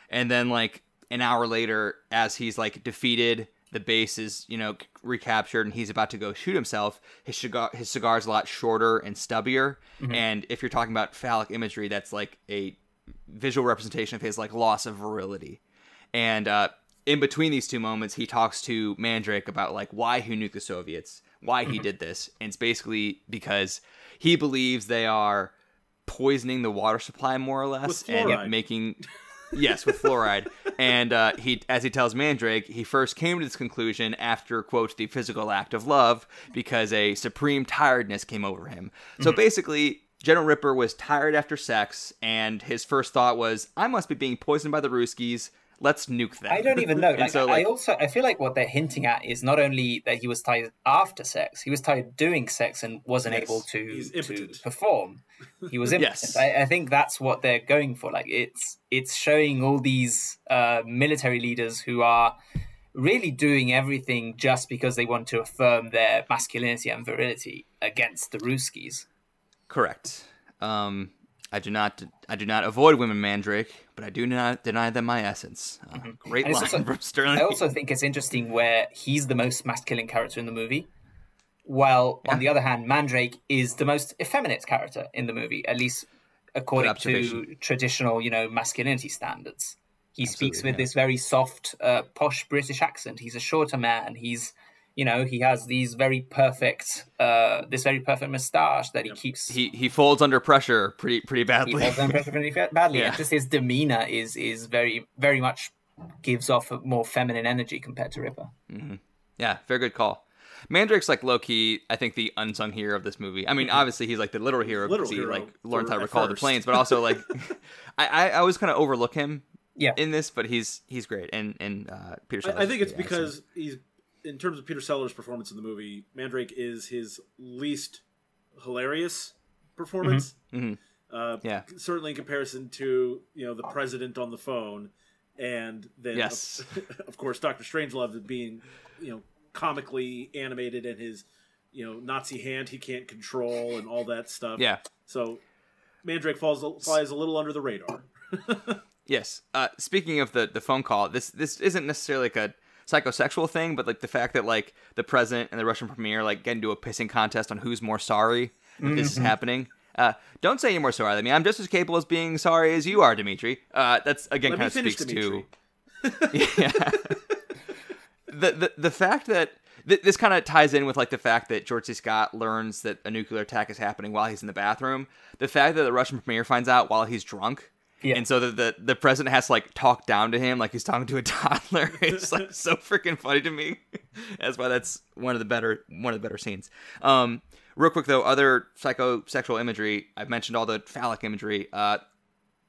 and then like an hour later, as he's like defeated, the base is you know recaptured, and he's about to go shoot himself. His cigar his cigar is a lot shorter and stubbier, and if you're talking about phallic imagery, that's like a visual representation of his like loss of virility. And uh, in between these two moments, he talks to Mandrake about like why he nuked the Soviets, why he did this, and it's basically because he believes they are poisoning the water supply more or less and making yes with fluoride. And uh, he as he tells mandrake he first came to this conclusion after quote the physical act of love because a supreme tiredness came over him. So Mm-hmm. basically general ripper was tired after sex and his first thought was i must be being poisoned by the ruskies let's nuke them I don't even know. <laughs> Like, so, I also I feel like what they're hinting at is not only that he was tired after sex, he was tired doing sex and wasn't Yes, able to to perform. He was <laughs> impotent. Yes. I, I think that's what they're going for. Like it's it's showing all these uh, military leaders who are really doing everything just because they want to affirm their masculinity and virility against the Ruskies. correct um I do not. I do not avoid women, Mandrake, but I do not deny them my essence. Uh, Great Mm-hmm. And line also- from Sterling. I also think it's interesting where he's the most masculine character in the movie, while on the other hand, Mandrake is the most effeminate character in the movie, at least according to traditional, you know, masculinity standards. He speaks with yeah. this very soft, uh, posh British accent. He's a shorter man. He's, you know, he has these very perfect, uh, this very perfect moustache that he keeps. he he folds under pressure pretty pretty badly he badly. holds on pressure pretty badly. Yeah. And just his demeanor is is very very much gives off a more feminine energy compared to Ripper. Yeah, very good call. Mandrake's like low key, I think the unsung hero of this movie. I mean, obviously he's like the literal hero Literal because he hero like learns how to at recall the planes, but also like <laughs> I, I I always kind of overlook him Yeah. in this, but he's he's great. And and uh, Peter. I, I think it's pretty excellent. because he's in terms of Peter Sellers' performance in the movie. Mandrake is his least hilarious performance. Mhm. Uh, Yeah. certainly in comparison to you know the president on the phone, and then Yes. of, <laughs> of course Doctor Strangelove being you know comically animated and his you know Nazi hand he can't control and all that stuff. yeah. So Mandrake falls flies a little under the radar. <laughs> Yes. Uh, speaking of the the phone call, this this isn't necessarily like a psychosexual thing, but like the fact that like the president and the Russian premier like get into a pissing contest on who's more sorry that this is Mm-hmm. happening. Uh, don't say you're more sorry than me. I'm just as capable of being sorry as you are, Dimitri. Uh, that's again Let kind of speaks Dimitri. to <laughs> yeah. the, the the fact that th- this kind of ties in with like the fact that George C. Scott learns that a nuclear attack is happening while he's in the bathroom. The fact that the Russian premier finds out while he's drunk. Yeah. And so the, the the president has to like talk down to him like he's talking to a <laughs> toddler. It's like so freaking funny to me. <laughs> That's why that's one of the better one of the better scenes. Um, real quick though, other psychosexual imagery. I've mentioned all the phallic imagery. Uh,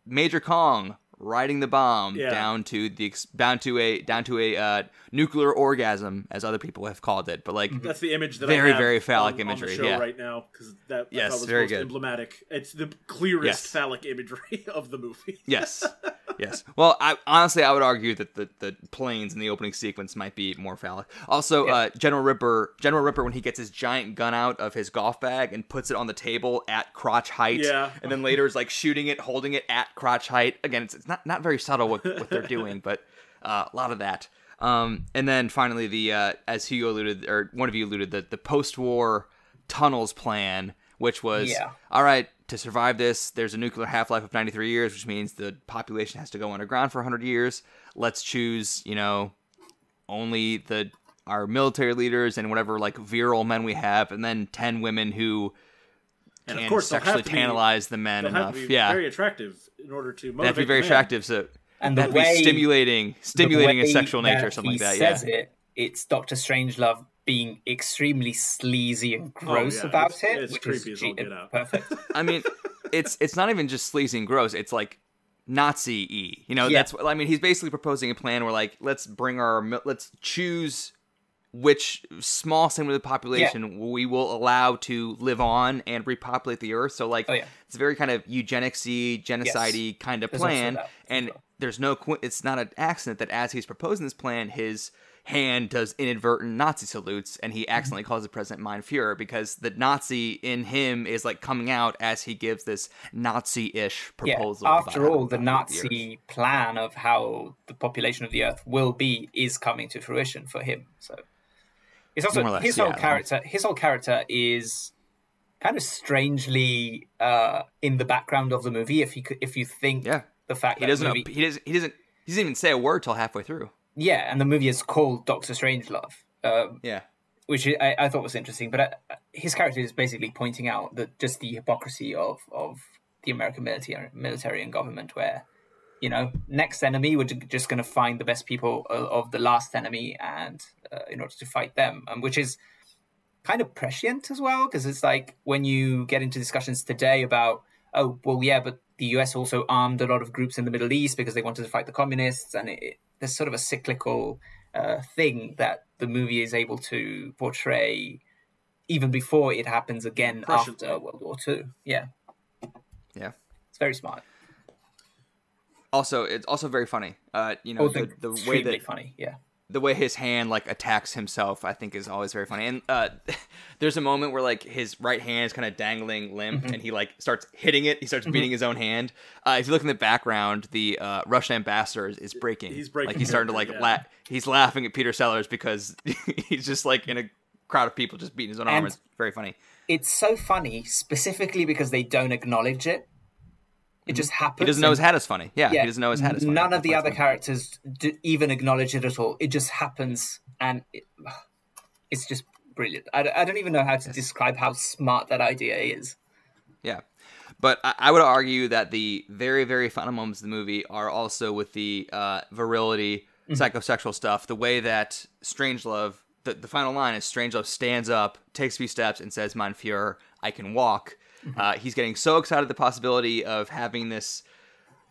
Major Kong riding the bomb Yeah. down to the down to a down to a uh, nuclear orgasm, as other people have called it. But like, That's the image that Very, very phallic on, imagery, on the show yeah. right now because that I Yes, was very most good. emblematic. It's the clearest Yes. phallic imagery <laughs> of the movie. yes, <laughs> yes. Well, I honestly I would argue that the, the planes in the opening sequence might be more phallic. Also, uh, General Ripper, General Ripper, when he gets his giant gun out of his golf bag and puts it on the table at crotch height, Yeah. and then later is like shooting it, holding it at crotch height. Again, it's, it's not not very subtle what, what they're doing, but uh, a lot of that. Um, and then finally, the uh, as Hugo alluded, or one of you alluded, the the post-war tunnels plan, which was Yeah. all right to survive this. There's a nuclear half-life of 93 years, which means the population has to go underground for 100 years. Let's choose, you know, only the our military leaders and whatever like virile men we have, and then 10 women who And can of course, sexually have be, tantalize the men they'll have enough. to be yeah, very attractive in order to motivate they have to be very attractive. So And they the have to be way stimulating, stimulating a sexual nature or something he like that. Yeah. it, it's Doctor Strangelove being extremely sleazy and oh, gross yeah, about it's- it, it's which creepy is as all get out. perfect. <laughs> I mean, it's it's not even just sleazy and gross. It's like Nazi y. You know, Yeah. that's what I mean. He's basically proposing a plan where like let's bring our let's choose which small segment of the population we will allow to live on and repopulate the earth. So like Oh, yeah. it's a very kind of eugenicsy, genocide kind of plan. And sure. there's no qu- it's not an accident that as he's proposing this plan, his hand does inadvertent Nazi salutes, and Mm-hmm. he accidentally calls the president Mein Führer because the Nazi in him is like coming out as he gives this Nazi-ish proposal. Yeah, proposal. after all, the. Nazi plan of how the population of the Earth will be is coming to fruition for him. So it's also less, his whole yeah. character. His whole character is kind of strangely uh, in the background of the movie. If you could, if you think Yeah. the fact He that doesn't. movie, He doesn't. He doesn't. He doesn't even say a word till halfway through. yeah, and the movie is called Doctor Strangelove. Um, Yeah. which I, I thought was interesting. But uh, his character is basically pointing out that just the hypocrisy of of the American military, military and government, where you know next enemy we're just going to find the best people of, of the last enemy, and uh, in order to fight them, um, which is kind of prescient as well, because it's like when you get into discussions today about oh well yeah, but the US also armed a lot of groups in the Middle East because they wanted to fight the communists, and it, it, there's sort of a cyclical uh, thing that the movie is able to portray even before it happens again Prescient. after World War Two. Yeah, Yeah. it's very smart. Also, it's also very funny. Uh, you know, Also, the, the way that funny. Yeah, the way his hand like attacks himself, I think is always very funny. And uh, <laughs> there's a moment where like his right hand is kind of dangling limp, Mm-hmm. and he like starts hitting it. He starts beating his own hand. Uh, if you look in the background, the uh, Russian ambassador is, is breaking. He's breaking Like he's starting to like yeah. la- He's laughing at Peter Sellers because <laughs> he's just like in a crowd of people just beating his own arm. And- It's very funny. it's so funny specifically because they don't acknowledge it. It just happens. He doesn't know his hat is funny. Yeah, he doesn't know his hat is funny. None of the other funny. characters even acknowledge it at all. It just happens, and it, <sighs> it's just brilliant. I, I don't even know how to describe how smart that idea is. Yeah. But I, I would argue that the very, very final moments of the movie are also with the uh, virility, psychosexual stuff. The way that Strangelove, the, the final line is Strangelove stands up, takes a few steps, and says, Mein Führer, I can walk. Uh, he's getting so excited at the possibility of having this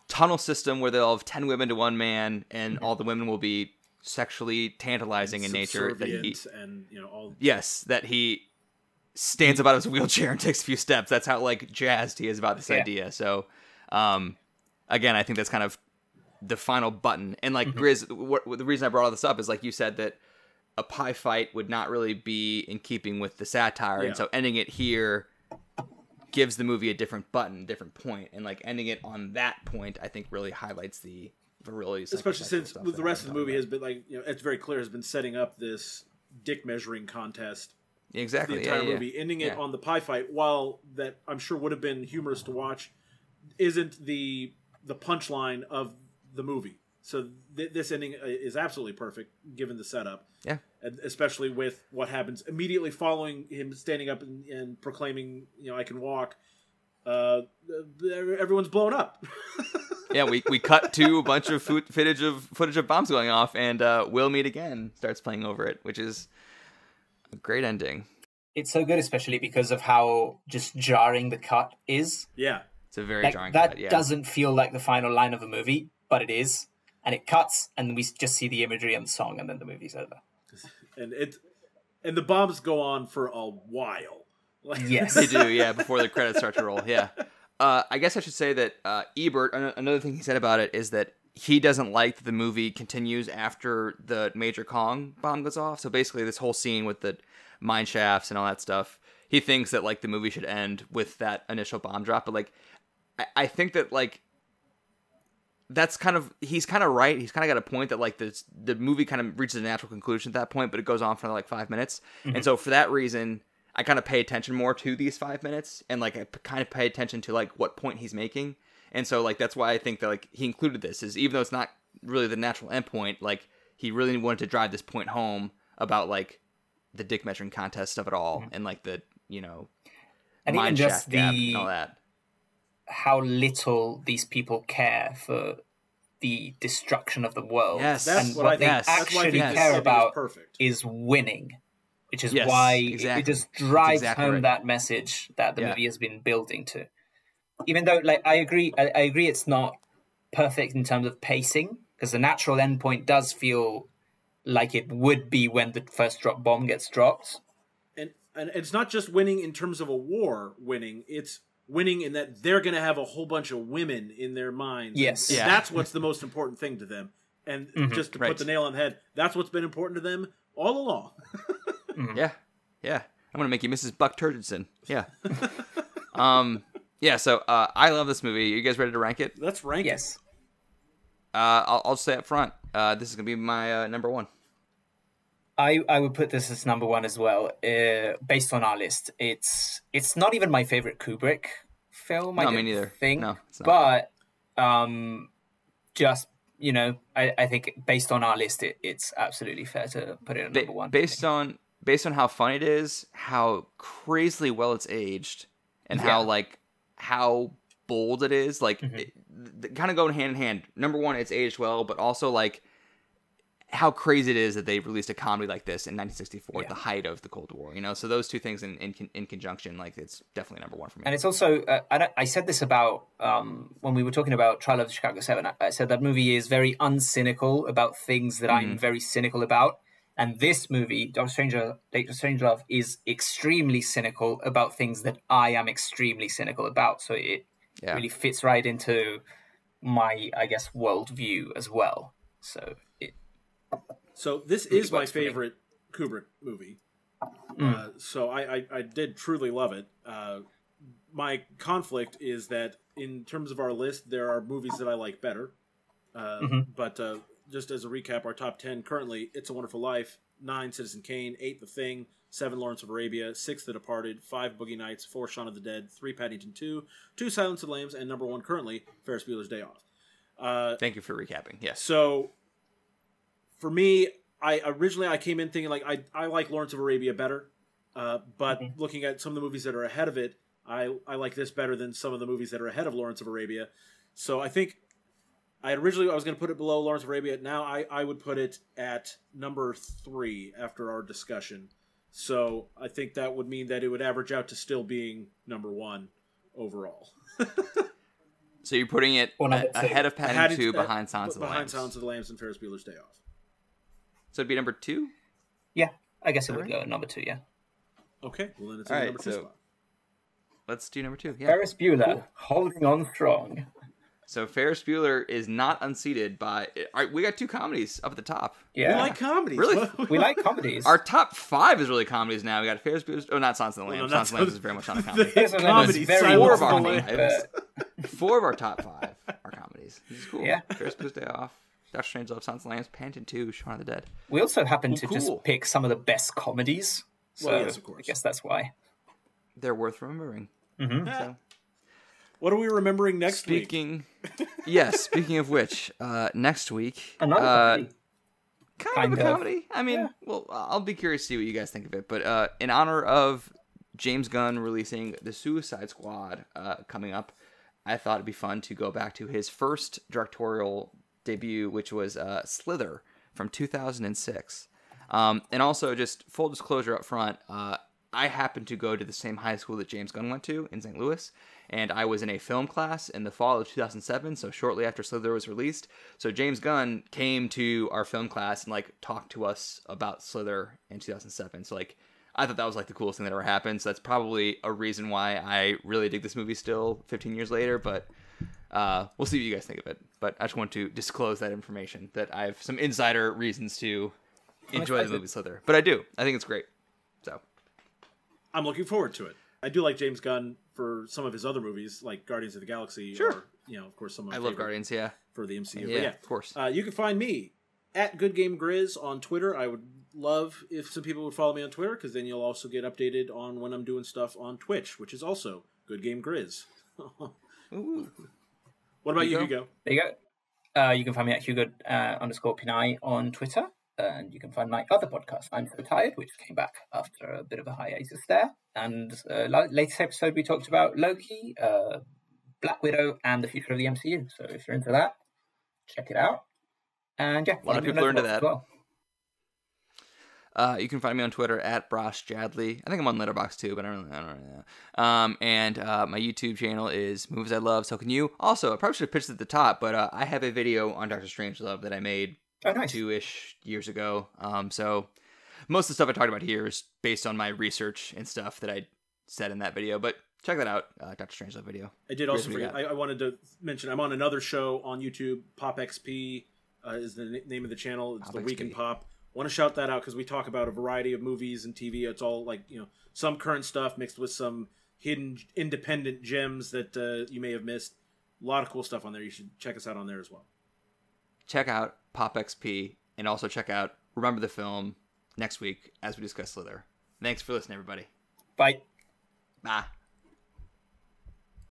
tunnel system where they'll have 10 women to one man, and all the women will be sexually tantalizing in nature. That he, and you know all yes, that he stands up out of his wheelchair and takes a few steps. That's how like jazzed he is about this Yeah. idea. So, um, again, I think that's kind of the final button. And like Grizz, what, what- the reason I brought all this up is like you said that a pie fight would not really be in keeping with the satire, Yeah. and so ending it here gives the movie a different button, different point, and like ending it on that point, I think really highlights the virility. especially since stuff with that the rest of the movie talking has been like you know it's very clear has been setting up this dick measuring contest about. exactly the entire yeah. movie, ending it Yeah. on the pie fight. While that I'm sure would have been humorous to watch, isn't the the punchline of the movie. So th- this ending uh, is absolutely perfect given the setup, Yeah. and especially with what happens immediately following him standing up and, and proclaiming, you know, I can walk. Uh, everyone's blown up. <laughs> yeah, we, we cut to a bunch of foot, footage of footage of bombs going off, and uh, "We'll Meet Again" starts playing over it, which is a great ending. It's so good, especially because of how just jarring the cut is. yeah, It's a very Like jarring that cut. Yeah, doesn't feel like the final line of a movie, but it is. And it cuts, and we just see the imagery and the song, and then the movie's over. and it and the bombs go on for a while. Like, <laughs> Yes. they do. Yeah, before the credits start to roll. Yeah, uh, I guess I should say that uh, Ebert. an- Another thing he said about it is that he doesn't like that the movie continues after the Major Kong bomb goes off. So basically, this whole scene with the mine shafts and all that stuff, he thinks that like the movie should end with that initial bomb drop. But like, I, I think that like that's kind of he's kind of right. He's kind of got a point that like the the movie kind of reaches a natural conclusion at that point, but it goes on for like five minutes, and mm-hmm. so for that reason, I kind of pay attention more to these five minutes, and like I p- kind of pay attention to like what point he's making, and so like that's why I think that like he included this is even though it's not really the natural end point, like he really wanted to drive this point home about like the dick measuring contest of it all, mm-hmm. and like the you know And even just the and all that. How little these people care for the destruction of the world. Yes. That's and what, what I they think. that's why actually yes. care ending is about perfect. is winning, which is Yes, why it- exactly. it just drives exactly home right. that message that the Yeah. movie has been building to. Even though, like, I agree, I, I agree, it's not perfect in terms of pacing because the natural endpoint does feel like it would be when the first drop bomb gets dropped. and and it's not just winning in terms of a war winning it's winning in that they're going to have a whole bunch of women in their minds Yes. Yeah. that's what's the most important thing to them and just to Right. put the nail on the head that's what's been important to them all along Yeah, yeah. I'm gonna make you Mrs. Buck Turgidson. Yeah. <laughs> um. Yeah. So uh, I love this movie. you guys ready to rank it? let's rank it. Yes. Uh, I'll, I'll say up front. Uh, this is gonna be my uh, number one. I, I would put this as number one as well, uh, based on our list. It's it's not even my favorite Kubrick film. I No, me neither. Think, No, it's not. but um, just you know, I, I think based on our list, it, it's absolutely fair to put it at number one. based on based on how fun it is, how crazily well it's aged, and how like how bold it is. Like Mhm. it, th- kind of going hand in hand. Number one, it's aged well, but also like how crazy it is that they released a comedy like this in 1964 at the height of the Cold War. You know, so those two things in in, in conjunction, like it's definitely number one for me. And it's also, uh, I, I said this about um, when we were talking about Trial of the Chicago Seven. I, I said that movie is very uncynical about things that I'm very cynical about. And this movie, Doctor Stranger, Doctor Strangelove, is extremely cynical about things that I am extremely cynical about. So it Yeah. really fits right into my, I guess, worldview as well. So So this is my works for me. favorite Kubrick movie. Mm. Uh, so I, I, I did truly love it. Uh, my conflict is that in terms of our list, there are movies that I like better. Uh, Mhm. But uh, just as a recap, our top ten currently: It's a Wonderful Life, nine Citizen Kane, eight The Thing, seven Lawrence of Arabia, six The Departed, five Boogie Nights, four Shaun of the Dead, three Paddington Two, two Silence of the Lambs, and number one currently Ferris Bueller's Day Off. Uh, Thank you for recapping. Yes. so for me, I originally I came in thinking like I I like Lawrence of Arabia better, uh, but Mhm. looking at some of the movies that are ahead of it, I I like this better than some of the movies that are ahead of Lawrence of Arabia. So I think I originally I was going to put it below Lawrence of Arabia. Now I I would put it at number three after our discussion. So I think that would mean that it would average out to still being number one overall. <laughs> So you're putting it Or number a- two. ahead of Had Paddington 2 uh, behind Silence of the Lambs. behind Lambs. Silence of the Lambs and Ferris Bueller's Day Off. So it'd be number two? yeah, I guess it would Alright. go number two, yeah. Okay, well then it's in All the right, number two so- spot. Let's do number two. Yeah. Ferris Bueller, holding on strong. So Ferris Bueller is not unseated by. All right, we got two comedies up at the top. Yeah. We like comedies. Really? We like comedies. Our top five is really comedies now. We got Ferris Bueller. Oh, not Silence of the Well, Lambs. no, Silence of the not Lambs is very much not a <laughs> comedy. Comedy. very Silence Four of of our funny, Lambs. but- Four of our top five are comedies. This is cool. Yeah. Ferris Bueller's Day Off. Doctor Strangelove, Silence of the Lambs, Paddington 2, Shaun of the Dead. We also happen Well, to cool. just pick some of the best comedies. So Well, yes, of course. I guess that's why. They're worth remembering. Mhm. So, What are we remembering next week? speaking, yes. Speaking of which, uh, next week, Another uh, comedy. kind, Kind of a of. comedy. I mean, Yeah. well, I'll be curious to see what you guys think of it. But uh, in honor of James Gunn releasing the Suicide Squad uh, coming up, I thought it'd be fun to go back to his first directorial debut, which was uh, Slither from 2006. Um, and also, just full disclosure up front, uh, I happened to go to the same high school that James Gunn went to in St. Louis, and I was in a film class in the fall of 2007, so shortly after Slither was released. So James Gunn came to our film class and like talked to us about Slither in 2007. So like I thought that was like the coolest thing that ever happened. So that's probably a reason why I really dig this movie still 15 years later. But uh, we'll see what you guys think of it. But I just want to disclose that information that I have some insider reasons to enjoy the excited. movie Slither. But I do. I think it's great. So I'm looking forward to it. I do like James Gunn for some of his other movies, like Guardians of the Galaxy. Sure. Or, you know, of course, some of I love Guardians. Yeah. for the MCU. Yeah, But yeah, of course. Uh, you can find me at Good Game Grizz on Twitter. I would love if some people would follow me on Twitter because then you'll also get updated on when I'm doing stuff on Twitch, which is also Good Game Grizz. <laughs> Ooh. what about you, Hugo? Hugo? There you go. Uh, you can find me at Hugo uh, underscore Pinai on Twitter. And you can find my other podcast, I'm So Tired, which came back after a bit of a hiatus there. And uh, la- latest episode, we talked about Loki, uh, Black Widow, and the future of the MCU. So if you're into that, check it out. And yeah, A lot of follow me on people are into that. as Well. Uh, you can find me on Twitter at Brosh Jadley. I think I'm on Letterboxd too, but I don't, I don't really know. Um, and uh, my YouTube channel is Movies I Love. So can you? Also, I probably should have pitched at the top, but uh, I have a video on Doctor Strangelove that I made Oh, nice. two ish years ago. Um, so most of the stuff I talked about here is based on my research and stuff that I said in that video. But check that out, uh, Doctor Strangelove video. I did also Here's what you forget. I, I wanted to mention I'm on another show on YouTube. Pop XP uh, is the n- name of the channel. It's Pop the Week in Pop. Want to shout that out because we talk about a variety of movies and TV. It's all like you know some current stuff mixed with some hidden independent gems that uh, you may have missed. A lot of cool stuff on there. You should check us out on there as well. Check out Pop XP and also check out Remember the Film next week as we discuss Slither. Thanks for listening, everybody. Bye. Bye.